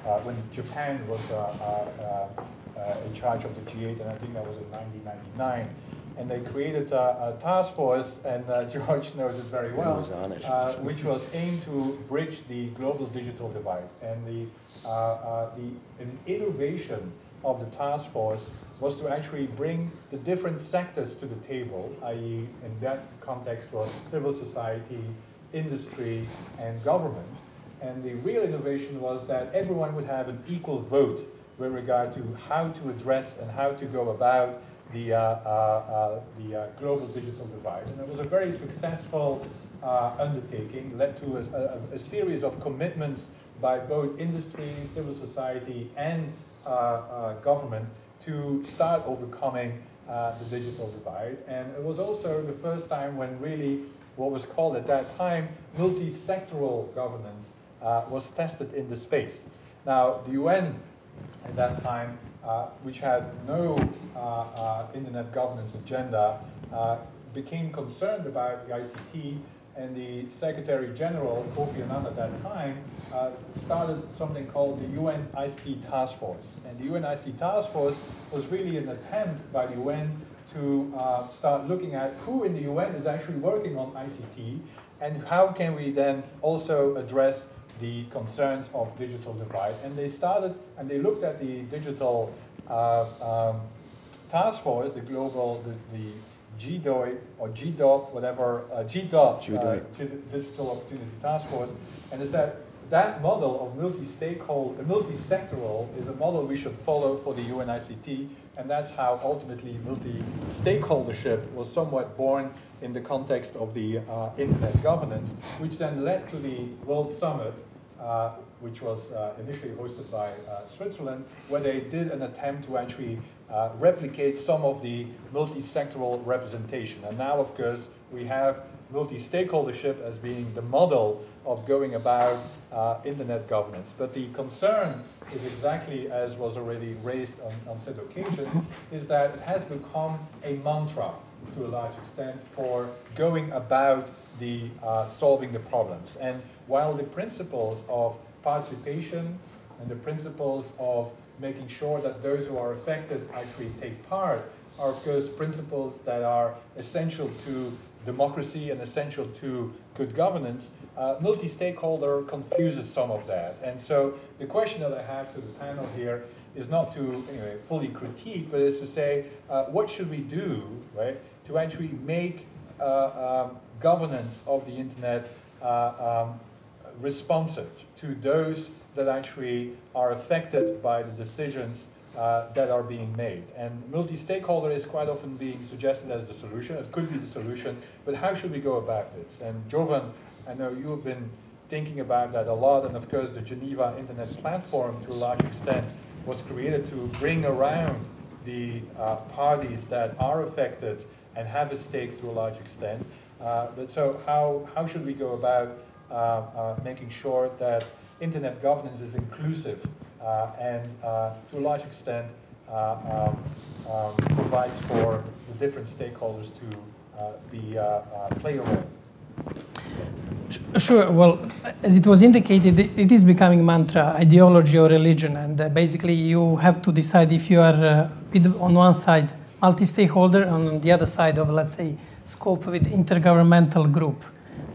Uh, when Japan was uh, uh, uh, in charge of the G8, and I think that was in 1999. And they created a, a task force, and uh, [LAUGHS] George knows it very well,
it.
Uh, which was aimed to bridge the global digital divide. And the, the innovation of the task force was to actually bring the different sectors to the table, i.e., in that context was civil society, industry, and government. And the real innovation was that everyone would have an equal vote with regard to how to address and how to go about the, uh, uh, uh the uh, global digital divide. And it was a very successful uh, undertaking, led to a, a, a, series of commitments by both industry, civil society, and government to start overcoming the digital divide. And it was also the first time when really what was called at that time multi-sectoral governance was tested in the space. Now, the UN at that time, uh, which had no uh, uh, internet governance agenda, uh, became concerned about the ICT and the Secretary General, Kofi Annan at that time, uh, started something called the UN ICT Task Force. And the UN ICT Task Force was really an attempt by the UN to uh, start looking at who in the UN is actually working on ICT and how can we then also address the concerns of digital divide. And they started, and they looked at the digital uh, um, task force, the global, the, the GDOI or GDOP, whatever, uh, GDOP, uh, Digital Opportunity Task Force, and they said, that model of multi-stakeholder, multi-sectoral is a model we should follow for the UNICT, and that's how ultimately multi-stakeholdership was somewhat born in the context of the uh, internet governance, which then led to the World Summit, uh, which was uh, initially hosted by uh, Switzerland, where they did an attempt to actually uh, replicate some of the multi-sectoral representation. And now, of course, we have multi-stakeholdership as being the model of going about uh, internet governance. But the concern is exactly as was already raised on, on said occasion, is that it has become a mantra to a large extent for going about the uh, solving the problems. And while the principles of participation and the principles of making sure that those who are affected actually take part are of course principles that are essential to democracy and essential to good governance, uh, multi-stakeholder confuses some of that. And so the question that I have to the panel here is not to anyway, fully critique, but is to say, uh, what should we do, right, to actually make uh, um, governance of the internet uh, um, responsive to those that actually are affected by the decisions uh, that are being made. And multi-stakeholder is quite often being suggested as the solution. It could be the solution, but how should we go about this? And Jovan, I know you have been thinking about that a lot, and of course the Geneva Internet Platform to a large extent was created to bring around the uh, parties that are affected and have a stake to a large extent. Uh, but so how, how should we go about uh, uh making sure that internet governance is inclusive uh, and uh, to a large extent um, um, provides for the different stakeholders to be play a role?
Sure. Well, as it was indicated, it is becoming mantra, ideology or religion, and uh, basically you have to decide if you are uh, on one side multi-stakeholder, on the other side of let's say scope with intergovernmental group,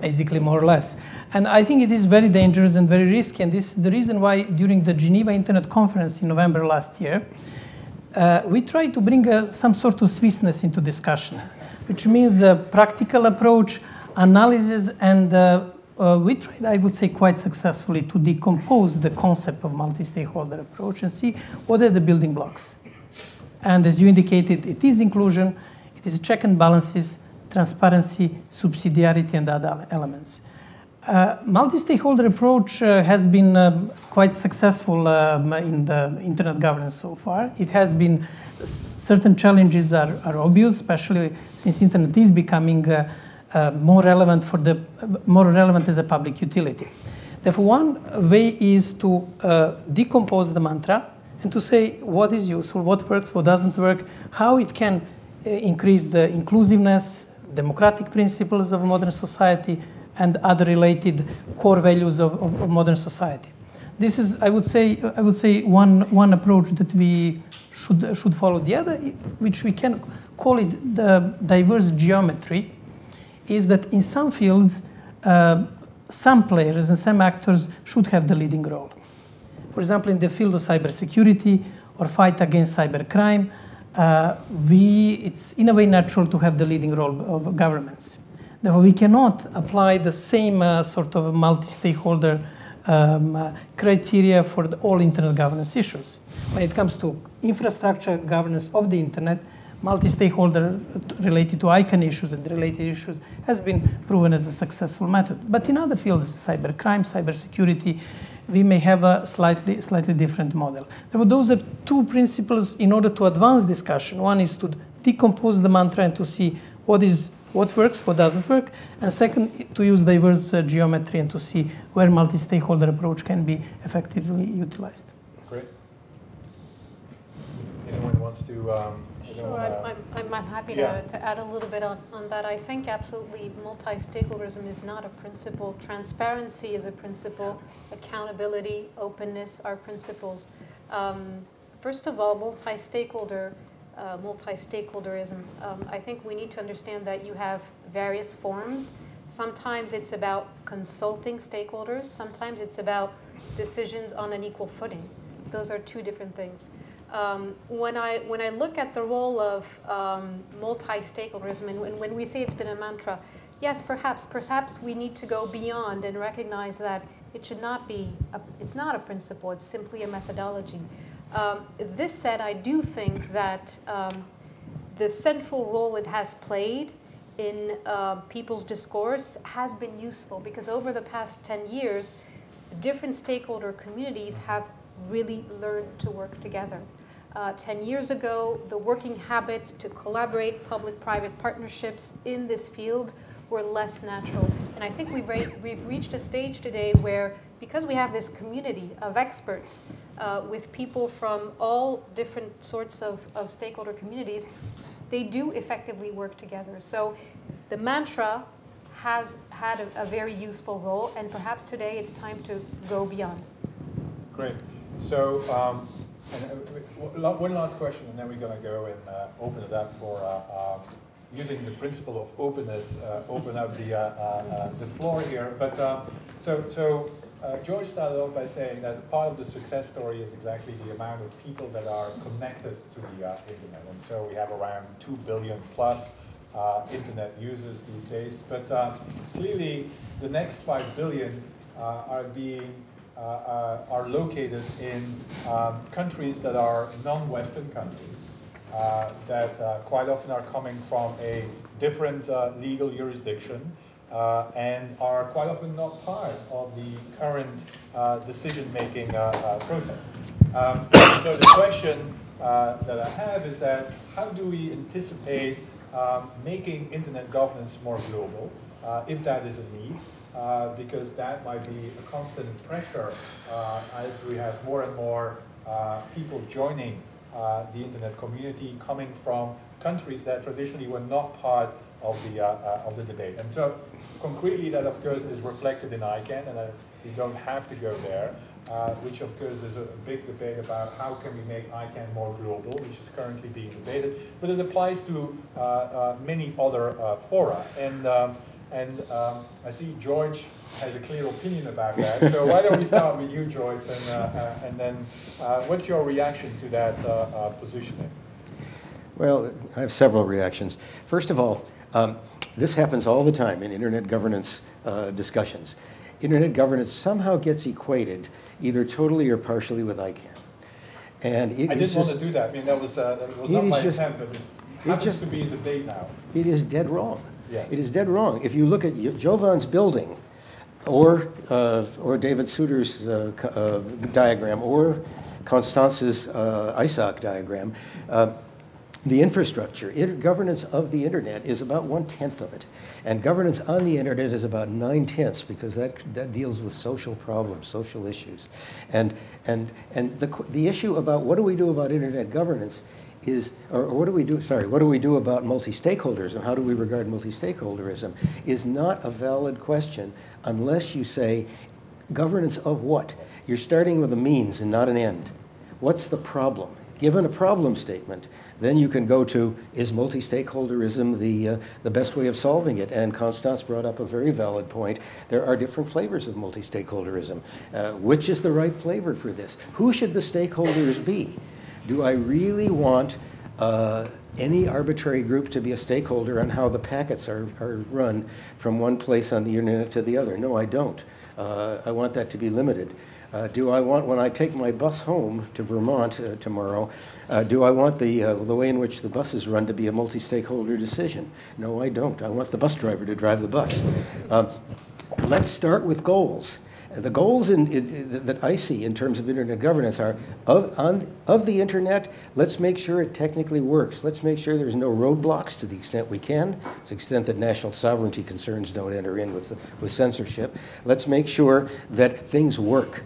basically more or less. And I think it is very dangerous and very risky, and this is the reason why during the Geneva Internet Conference in November last year, uh, we tried to bring uh, some sort of Swissness into discussion, which means a practical approach, analysis, and uh, uh, we tried, I would say, quite successfully to decompose the concept of multi-stakeholder approach and see what are the building blocks. And as you indicated, it is inclusion, it is check and balances, transparency, subsidiarity, and other elements. Uh, multi-stakeholder approach uh, has been um, quite successful um, in the internet governance so far. It has been certain challenges are, are obvious, especially since internet is becoming uh, uh, more relevant for the more relevant as a public utility. Therefore, one way is to uh, decompose the mantra and to say what is useful, what works, what doesn't work, how it can uh, increase the inclusiveness, democratic principles of modern society, and other related core values of, of, of modern society. This is, I would say, I would say one, one approach that we should, should follow. The other, which we can call it the diverse geometry, is that in some fields, uh, some players and some actors should have the leading role. For example, in the field of cybersecurity or fight against cybercrime, uh, we, it's in a way natural to have the leading role of governments. Therefore, we cannot apply the same uh, sort of multi-stakeholder um, uh, criteria for the, all internet governance issues. When it comes to infrastructure governance of the internet, multi-stakeholder related to ICANN issues and related issues has been proven as a successful method. But in other fields, cybercrime, cybersecurity, we may have a slightly, slightly different model. Those are two principles in order to advance discussion. One is to decompose the mantra and to see what is what works, what doesn't work, and second, to use diverse uh, geometry and to see where multi-stakeholder approach can be effectively utilized.
Great. Wants to um,
Sure, I'm, I'm, I'm happy yeah. to, to add a little bit on, on that. I think absolutely multi-stakeholderism is not a principle. Transparency is a principle. Accountability, openness are principles. Um, first of all, multi-stakeholder, uh, multi-stakeholderism. Um, I think we need to understand that you have various forms. Sometimes it's about consulting stakeholders. Sometimes it's about decisions on an equal footing. Those are two different things um, when, I, when I look at the role of um, multi-stakeholderism, and when, when we say it's been a mantra, yes, perhaps, perhaps we need to go beyond and recognize that It should not be, a, it's not a principle, it's simply a methodology. Um, this said, I do think that um, the central role it has played in uh, people's discourse has been useful because over the past 10 years, different stakeholder communities have really learned to work together. Uh, 10 years ago, the working habits to collaborate public-private partnerships in this field were less natural. And I think we've, re we've reached a stage today where, because we have this community of experts uh, with people from all different sorts of, of stakeholder communities, they do effectively work together. So the mantra has had a, a, very useful role, and perhaps today it's time to go beyond.
Great. So, um, uh, one last question, and then we're going to go and uh, open it up for uh, um, using the principle of openness, uh, open up the uh, uh, the floor here. But so, so George started off by saying that part of the success story is exactly the amount of people that are connected to the internet, and so we have around two billion plus uh, internet users these days. But uh, clearly, the next 5 billion uh, are being are located in um, countries that are non-Western countries uh, that quite often are coming from a different legal jurisdiction and are quite often not part of the current decision-making process. Um, [COUGHS] so the question that I have is that how do we anticipate um, making internet governance more global, uh, if that is a need, uh, because that might be a constant pressure uh, as we have more and more uh, people joining uh, the internet community coming from countries that traditionally were not part of the, uh, of the debate. And so concretely that of course is reflected in ICANN and we don't have to go there which of course is a big debate about how can we make ICANN more global, which is currently being debated, but it applies to many other fora. And, um, and um, I see George has a clear opinion about that. So why don't we start with you, George, and, uh, uh, and then what's your reaction to that positioning?
Well, I have several reactions. First of all, um, this happens all the time in internet governance discussions. Internet governance somehow gets equated either totally or partially with ICANN.
And it I didn't want to do that. I mean, that was, uh, that was not my just, intent, but it happens just, to be in debate now.
It is dead wrong. Yeah. It is dead wrong. If you look at Jovan's building, or, uh, or David Souter's uh, uh, diagram, or Constance's uh, ISOC diagram, uh, the infrastructure, governance of the internet is about one-tenth of it. And governance on the internet is about nine-tenths because that, that deals with social problems, social issues. And, and, and the, the issue about what do we do about internet governance is, or, or what do we do, sorry, what do we do about multi-stakeholderism, how do we regard multi-stakeholderism, is not a valid question unless you say governance of what? You're starting with a means and not an end. What's the problem? Given a problem statement, then you can go to, is multi-stakeholderism the, uh, the best way of solving it? And Constance brought up a very valid point. There are different flavors of multi-stakeholderism. Uh, which is the right flavor for this? Who should the stakeholders be? Do I really want uh, any arbitrary group to be a stakeholder on how the packets are, are run from one place on the internet to the other? No, I don't. Uh, I want that to be limited. Uh, do I want, when I take my bus home to Vermont uh, tomorrow, uh, do I want the, uh, the way in which the buses run to be a multi-stakeholder decision? No, I don't. I want the bus driver to drive the bus. Um, let's start with goals. The goals in, in, that I see in terms of internet governance are of, on, of the internet, let's make sure it technically works. Let's make sure there's no roadblocks to the extent we can, to the extent that national sovereignty concerns don't enter in with, with censorship. Let's make sure that things work.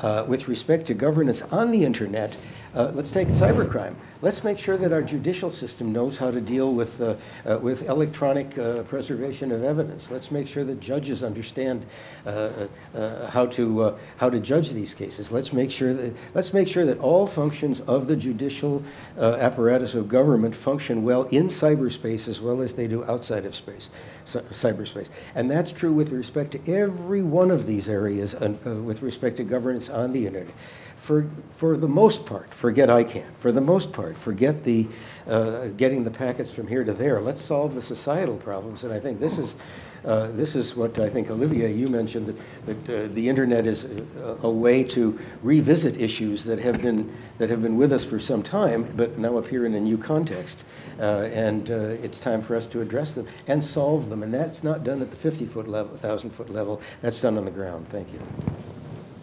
Uh, with respect to governance on the internet, uh, let's take cybercrime. Let's make sure that our judicial system knows how to deal with, uh, uh, with electronic uh, preservation of evidence. Let's make sure that judges understand uh, uh, how, to, how to judge these cases. Let's make sure that, let's make sure that all functions of the judicial apparatus of government function well in cyberspace as well as they do outside of space, cyberspace. And that's true with respect to every one of these areas with respect to governance on the internet. For, for the most part, for forget ICANN. For the most part, forget the uh, getting the packets from here to there. Let's solve the societal problems. And I think this is, uh, this is what I think, Olivier, you mentioned, that, that uh, the internet is a, a, way to revisit issues that have, been, that have been with us for some time, but now appear in a new context. Uh, and uh, it's time for us to address them and solve them. And that's not done at the 50-foot level, 1,000-foot level. That's done on the ground. Thank you.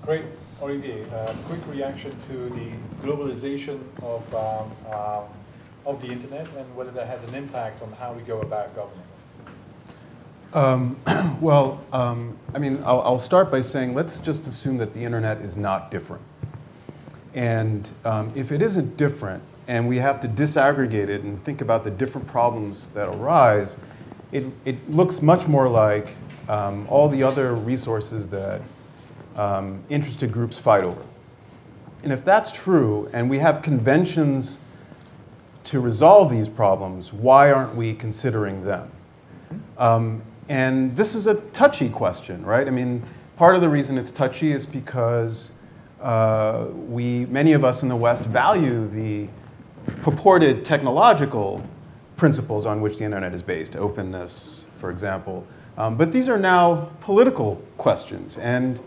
Great. Olivier, uh, quick reaction to the globalization of um, um, of the internet and whether that has an impact on how we go about governing
um, [CLEARS THROAT] well, um, I mean, I'll, I'll, start by saying let's just assume that the internet is not different. And um, if it isn't different, and we have to disaggregate it and think about the different problems that arise, it, it looks much more like um, all the other resources that um, interested groups fight over. And if that's true, and we have conventions to resolve these problems, why aren't we considering them? Um, and this is a touchy question, right? I mean, part of the reason it's touchy is because uh, we, many of us in the West value the purported technological principles on which the internet is based, openness, for example. Um, but these are now political questions. And,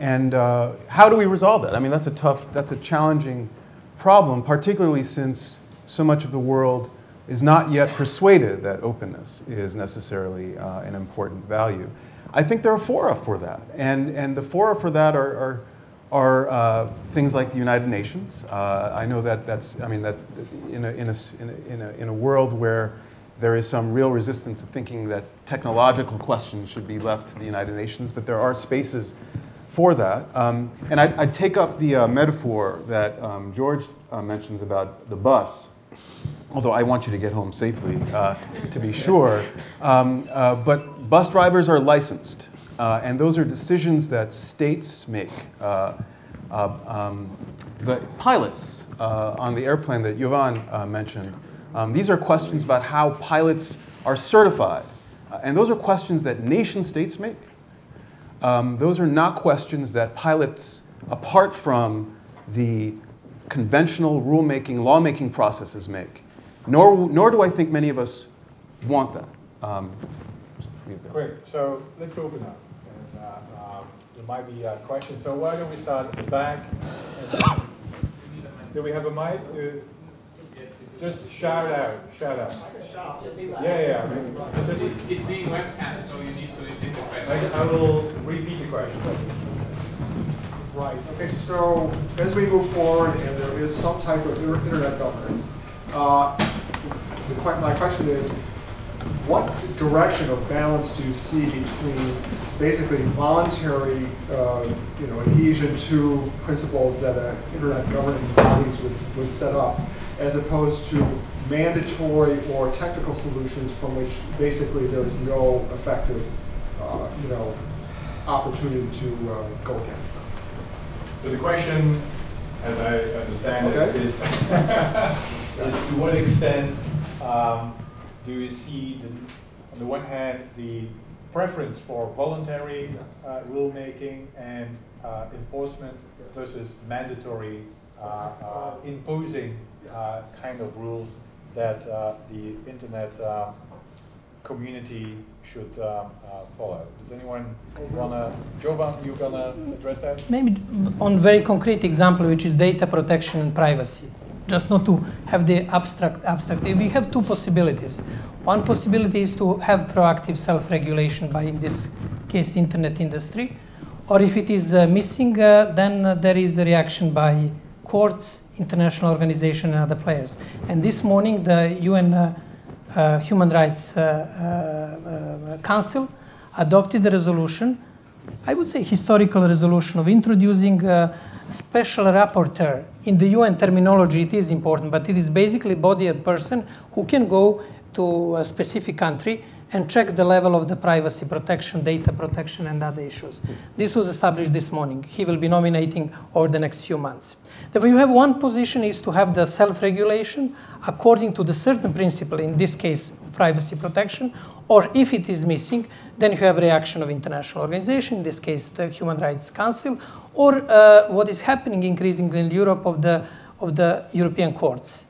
and uh, how do we resolve that? I mean, that's a tough, that's a challenging problem, particularly since so much of the world is not yet persuaded that openness is necessarily uh, an important value. I think there are fora for that. And, and the fora for that are, are, are uh, things like the United Nations. Uh, I know that that's, I mean, that in a, in, a, in, a, in a world where there is some real resistance to thinking that technological questions should be left to the United Nations, but there are spaces for that. Um, and I'd, I'd, take up the uh, metaphor that um, George uh, mentions about the bus although I want you to get home safely, uh, to be sure. Um, uh, but bus drivers are licensed, uh, and those are decisions that states make. Uh, um, the pilots on the airplane that Jovan mentioned, um, these are questions about how pilots are certified. and those are questions that nation states make. Um, those are not questions that pilots, apart from the conventional rulemaking, lawmaking processes make. Nor, nor do I think many of us want that. Um,
Great. So let's open up. And, uh, um, there might be a question. So why don't we start at the back? do we have a mic? Uh, just shout out. Shout out. Yeah, yeah.
it's, it's being webcast, so you need to repeat the question.
I, I will repeat the question.
Right. Okay. So as we move forward, and there is some type of internet governance, uh, my question is, what direction of balance do you see between basically voluntary, uh, you know, adhesion to principles that uh, internet governing bodies would, would set up, as opposed to mandatory or technical solutions from which basically there's no effective, uh, you know, opportunity to uh, go against them.
So the question, as I understand okay. it, is, [LAUGHS] is to what extent um, do you see, the, on the one hand, the preference for voluntary uh, rulemaking and uh, enforcement versus mandatory uh, uh imposing uh, kind of rules that uh, the internet community should um, follow. Does anyone wanna, Jovan, you gonna address that?
Maybe on very concrete example, which is data protection and privacy just not to have the abstract abstract. We have two possibilities. One possibility is to have proactive self-regulation by, in this case, internet industry. Or if it is uh, missing, uh, then uh, there is a reaction by courts, international organization, and other players. And this morning, the UN uh, uh, Human Rights uh, Council adopted a resolution, I would say historical resolution of introducing special rapporteur. In the UN terminology, it is important, but it is basically body and person who can go to a specific country and check the level of the privacy protection, data protection, and other issues. This was established this morning. He will be nominating over the next few months. Therefore, you have one position is to have the self-regulation according to the certain principle, in this case, privacy protection, or if it is missing, then you have reaction of international organization, in this case, the Human Rights Council, or uh, what is happening increasingly in Europe of the of the European courts.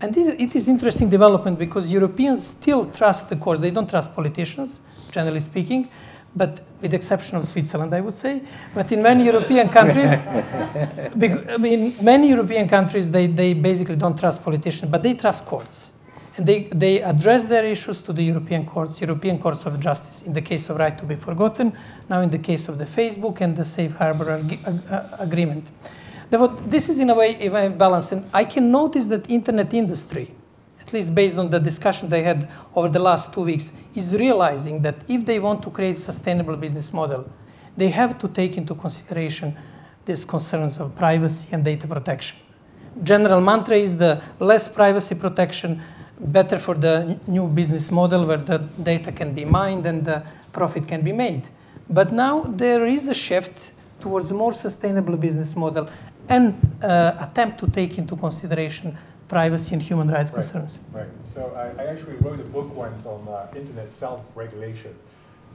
And this, it is interesting development because Europeans still trust the courts. They don't trust politicians, generally speaking, but with the exception of Switzerland, I would say. But in many European countries, [LAUGHS] I mean, many European countries, they, they basically don't trust politicians, but they trust courts. And they, they address their issues to the European courts, European courts of justice, in the case of right to be forgotten, now in the case of the Facebook and the safe harbor ag uh, uh, agreement. Therefore, this is in a way a balance. And I can notice that internet industry, at least based on the discussion they had over the last two weeks, is realizing that if they want to create a sustainable business model, they have to take into consideration these concerns of privacy and data protection. General mantra is the less privacy protection, better for the new business model where the data can be mined and the profit can be made. But now there is a shift towards a more sustainable business model and uh, attempt to take into consideration privacy and human rights
right,
concerns.
Right. So I, I, actually wrote a book once on uh, internet self-regulation.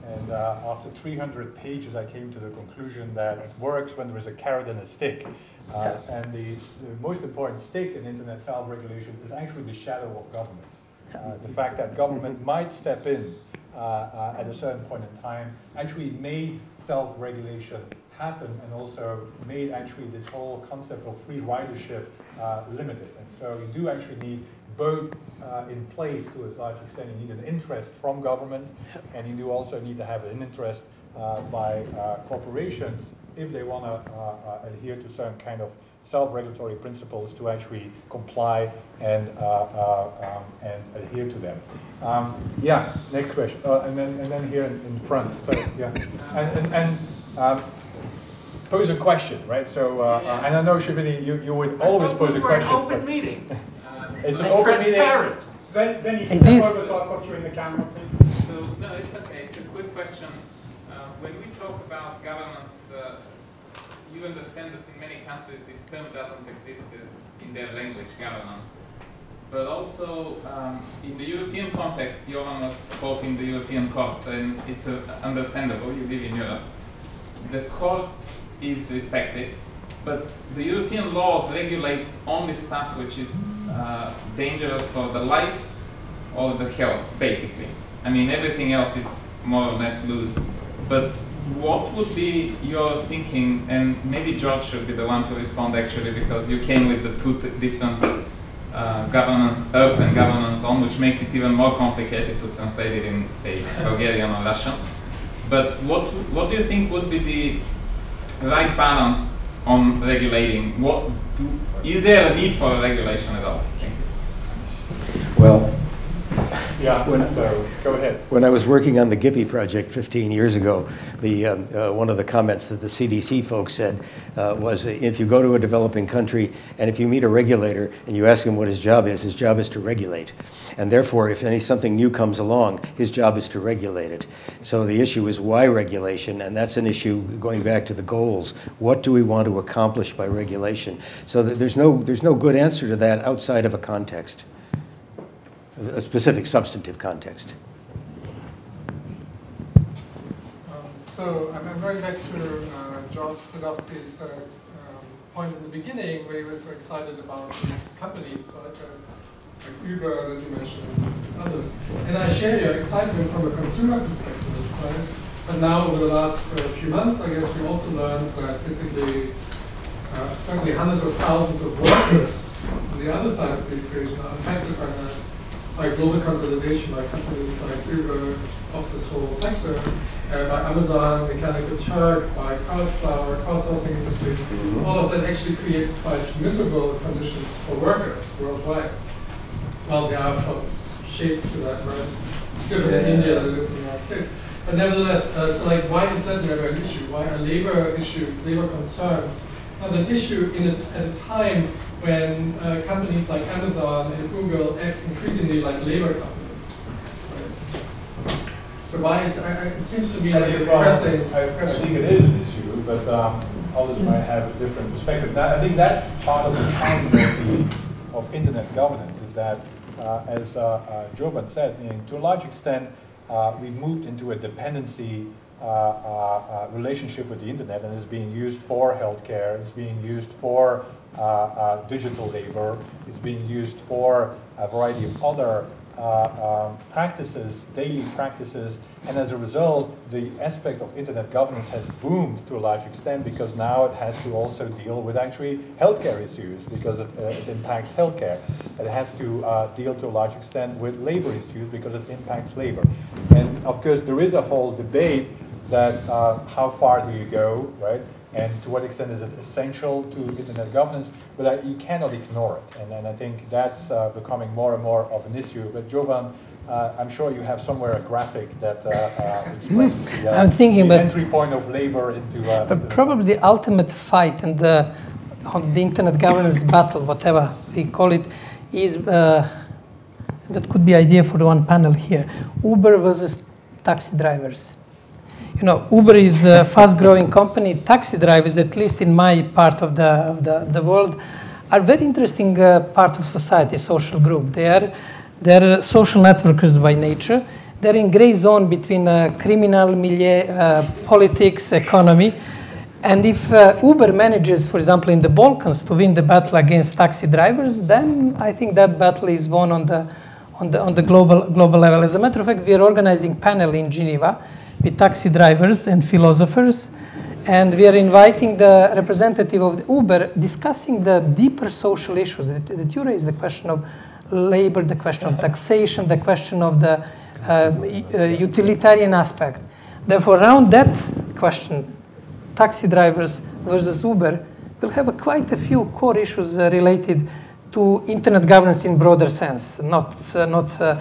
And uh, after 300 pages, I came to the conclusion that it works when there is a carrot and a stick. Uh, and the, the, most important stake in internet self-regulation is actually the shadow of government. Uh, the fact that government might step in uh, uh, at a certain point in time actually made self-regulation happen and also made actually this whole concept of free ridership uh, limited. And so you do actually need both uh, in place to a large extent. You need an interest from government, and you do also need to have an interest uh, by corporations if they want to uh, uh, adhere to certain kind of self-regulatory principles to actually comply and uh, um, and adhere to them. Um, yeah, next question, and then and then here in, in front. So yeah, and and, and um, pose a question, right? So uh, and I know Shavini, you, you would always pose a question. [LAUGHS]
An open meeting.
it's an open meeting.
Then,
then you step over so I'll put you in the camera, please.
So no, it's okay. It's a quick question. Uh, when we talk about governance you understand that in many countries this term doesn't exist as in their language, governance. But also um, in the European context, Jovan was quoting the European court, and it's uh, understandable, you live in Europe. The court is respected, but the European laws regulate only stuff which is uh, dangerous for the life or the health, basically. I mean, everything else is more or less loose. But what would be your thinking, and maybe George should be the one to respond actually, because you came with the two different uh, governance earth and governance on, which makes it even more complicated to translate it in, say, Bulgarian or Russian. But what, what do you think would be the right balance on regulating? What do, is there a need for a regulation at all? Thank you.
Well,
yeah, when, go ahead.
When I was working on the GIPI project 15 years ago, the, um, uh, one of the comments that the CDT folks said uh, was if you go to a developing country and if you meet a regulator and you ask him what his job is, his job is to regulate. And therefore, if any something new comes along, his job is to regulate it. So the issue is why regulation, and that's an issue going back to the goals. What do we want to accomplish by regulation? So there's no, there's no good answer to that outside of a context a specific substantive context.
Um, so I'm going back to uh, George Sadowsky's uh, um, point in the beginning where he was so excited about these companies, right? like Uber that you mentioned and others. And I share your excitement from a consumer perspective, right? But now over the last uh, few months, I guess we also learned that basically uh, certainly hundreds of thousands of workers on the other side of the equation are affected by that by global consolidation by companies like Uber of this whole sector, uh, by Amazon, Mechanical Turk, by Crowdflower, crowdsourcing industry, mm-hmm. all of that actually creates quite miserable conditions for workers worldwide. Well, there are shades to that, right? It's different yeah. in India than it is in the United States. But nevertheless, uh, so like, why is that never an issue? Why are labor issues, labor concerns, not an issue in a, at a time when uh, companies like Amazon and Google act increasingly like labor companies. Right? So why is I, it seems to me like a pressing
I, I, think it is an issue, but um, others might have a different perspective. That, I think that's part of the challenge of, the, of internet governance is that, uh, as uh, uh, Jovan said, I mean, to a large extent, uh, we've moved into a dependency relationship with the internet and is being used for healthcare, it's being used for digital labor, it's being used for a variety of other uh, um, practices, daily practices, and as a result, the aspect of internet governance has boomed to a large extent because now it has to also deal with actually healthcare issues because it, uh, it impacts healthcare. It has to uh, deal to a large extent with labor issues because it impacts labor. And of course, there is a whole debate that uh, how far do you go, right? and to what extent is it essential to internet governance, but I, you cannot ignore it. And, and I think that's uh, becoming more and more of an issue. But Jovan, uh, I'm sure you have somewhere a graphic that uh, uh explains the, uh,
I'm thinking
the entry point of labor into...
Uh, probably the ultimate fight and the, the internet governance battle, whatever we call it, is, that could be idea for the one panel here, Uber versus taxi drivers you know, Uber is a fast-growing company. Taxi drivers, at least in my part of the, of the, the world, are very interesting uh, part of society, social group. They are, they are social networkers by nature. They're in gray zone between uh, criminal milieu, uh, politics, economy. And if uh, Uber manages, for example, in the Balkans to win the battle against taxi drivers, then I think that battle is won on the, on the, on the global, global level. As a matter of fact, we are organizing panel in Geneva with taxi drivers and philosophers. And we are inviting the representative of the Uber discussing the deeper social issues that, that you raised, the question of labor, the question of taxation, the question of the uh, uh, utilitarian aspect. Therefore, around that question, taxi drivers versus Uber we'll have a quite a few core issues uh, related to internet governance in broader sense, not, uh, not uh,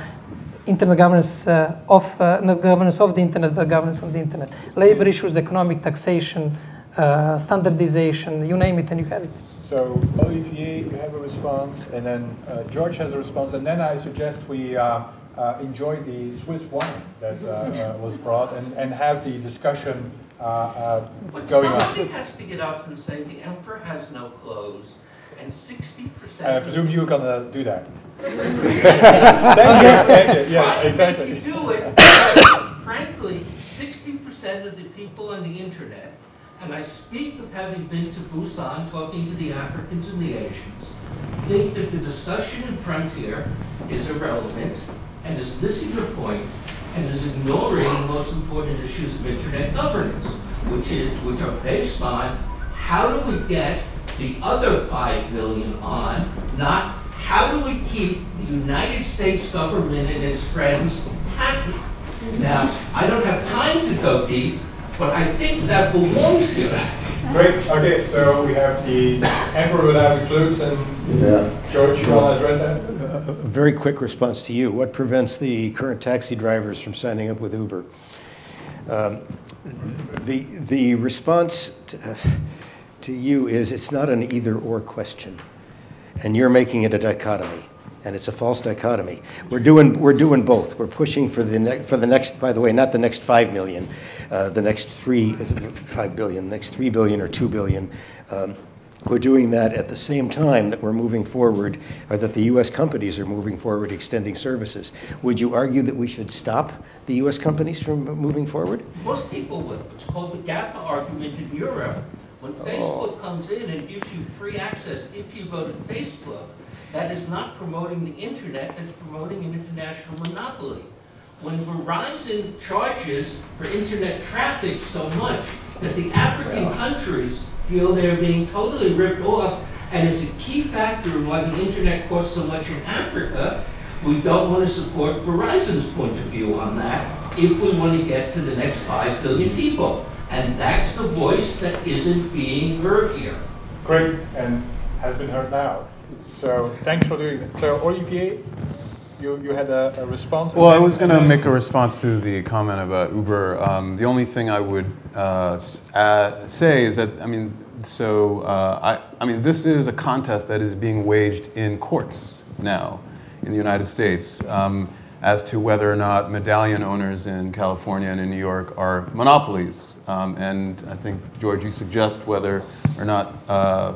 internet governance uh, of uh, not governance of the internet, but governance on the internet. Labor issues, economic taxation, uh, standardization, you name it, and you have it.
So Olivier, you have a response, and then uh, George has a response, and then I suggest we uh, uh, enjoy the Swiss wine that was brought and, and have the discussion
but
going on.
Somebody has to get up and say the emperor has no clothes, and 60%.
Uh, I presume you're going to do that [LAUGHS] thank you, thank you. Yeah, exactly.
If you do it, [COUGHS] frankly, 60% of the people on the internet, and I speak of having been to Busan talking to the Africans and the Asians, think that the discussion in Frontier is irrelevant and is missing the point and is ignoring the most important issues of internet governance, which is which are based on how do we get the other 5 billion on, not how do we keep the United States government and its friends happy? Now, I don't have time to go deep, but I think that belongs here.
Great. Okay, so we have the Emperor without clothes, and yeah. George, you want to address that?
A, a, very quick response to you. What prevents the current taxi drivers from signing up with Uber? Um, the the response to, uh, to you is it's not an either or question and you're making it a dichotomy and it's a false dichotomy. We're doing, we're doing both. We're pushing for the, for the next, by the way, not the next 5 million, uh, the next 3, 5 billion, the next 3 billion or 2 billion. Um, we're doing that at the same time that we're moving forward, or that the U.S. companies are moving forward extending services. Would you argue that we should stop the U.S. companies from moving forward?
Most people would. It's called the GAFA argument in Europe. When Facebook comes in and gives you free access if you go to Facebook, that is not promoting the internet, that's promoting an international monopoly. When Verizon charges for internet traffic so much that the African countries feel they're being totally ripped off, and it's a key factor in why the internet costs so much in Africa, we don't want to support Verizon's point of view on that if we want to get to the next 5 billion people. And that's the voice that isn't being heard here.
Great, and has been heard now. So thanks for doing that. So Olivier, you, you had a, a response?
Well, I was going to make a response to the comment about Uber. Um, the only thing I would uh, add, say is that, I mean, so uh, I, I mean, this is a contest that is being waged in courts now in the United States. Um, as to whether or not medallion owners in California and in New York are monopolies. Um, and I think, George, you suggest whether or not uh,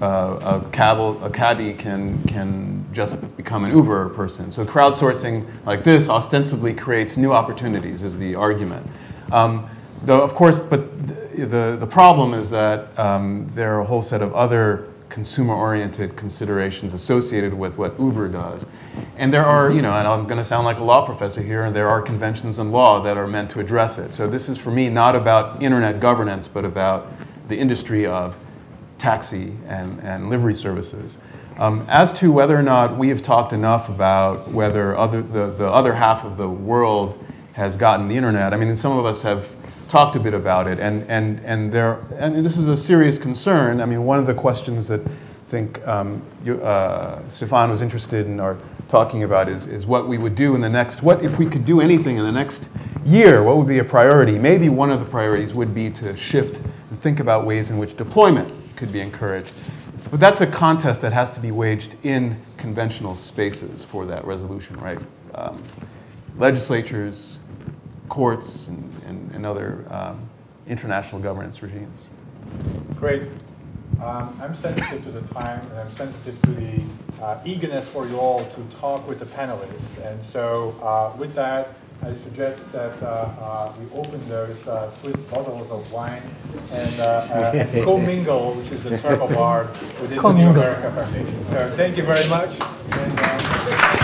uh, a, cab, a caddy can, can just become an Uber person. So crowdsourcing like this ostensibly creates new opportunities, is the argument. Um, though, of course, but the, the, the problem is that um, there are a whole set of other consumer-oriented considerations associated with what Uber does. And there are, you know, and I'm going to sound like a law professor here, and there are conventions in law that are meant to address it. So this is, for me, not about internet governance, but about the industry of taxi and, and livery services. Um, as to whether or not we have talked enough about whether other, the, the other half of the world has gotten the internet, I mean, some of us have talked a bit about it, and, and, and, there, and this is a serious concern. I mean, one of the questions that I think um, you, uh, Stefaan was interested in or talking about is, is what we would do in the next, what if we could do anything in the next year, what would be a priority? Maybe one of the priorities would be to shift and think about ways in which deployment could be encouraged. But that's a contest that has to be waged in conventional spaces for that resolution, right? Um, legislatures, courts, and, and, and other um, international governance regimes.
Great. Um, I'm sensitive to the time, and I'm sensitive to the uh, eagerness for you all to talk with the panelists. And so uh, with that, I suggest that uh, uh we open those uh, Swiss bottles of wine and, uh, and [LAUGHS] commingle, which is the term of art within the New America Foundation. So thank you very much. And,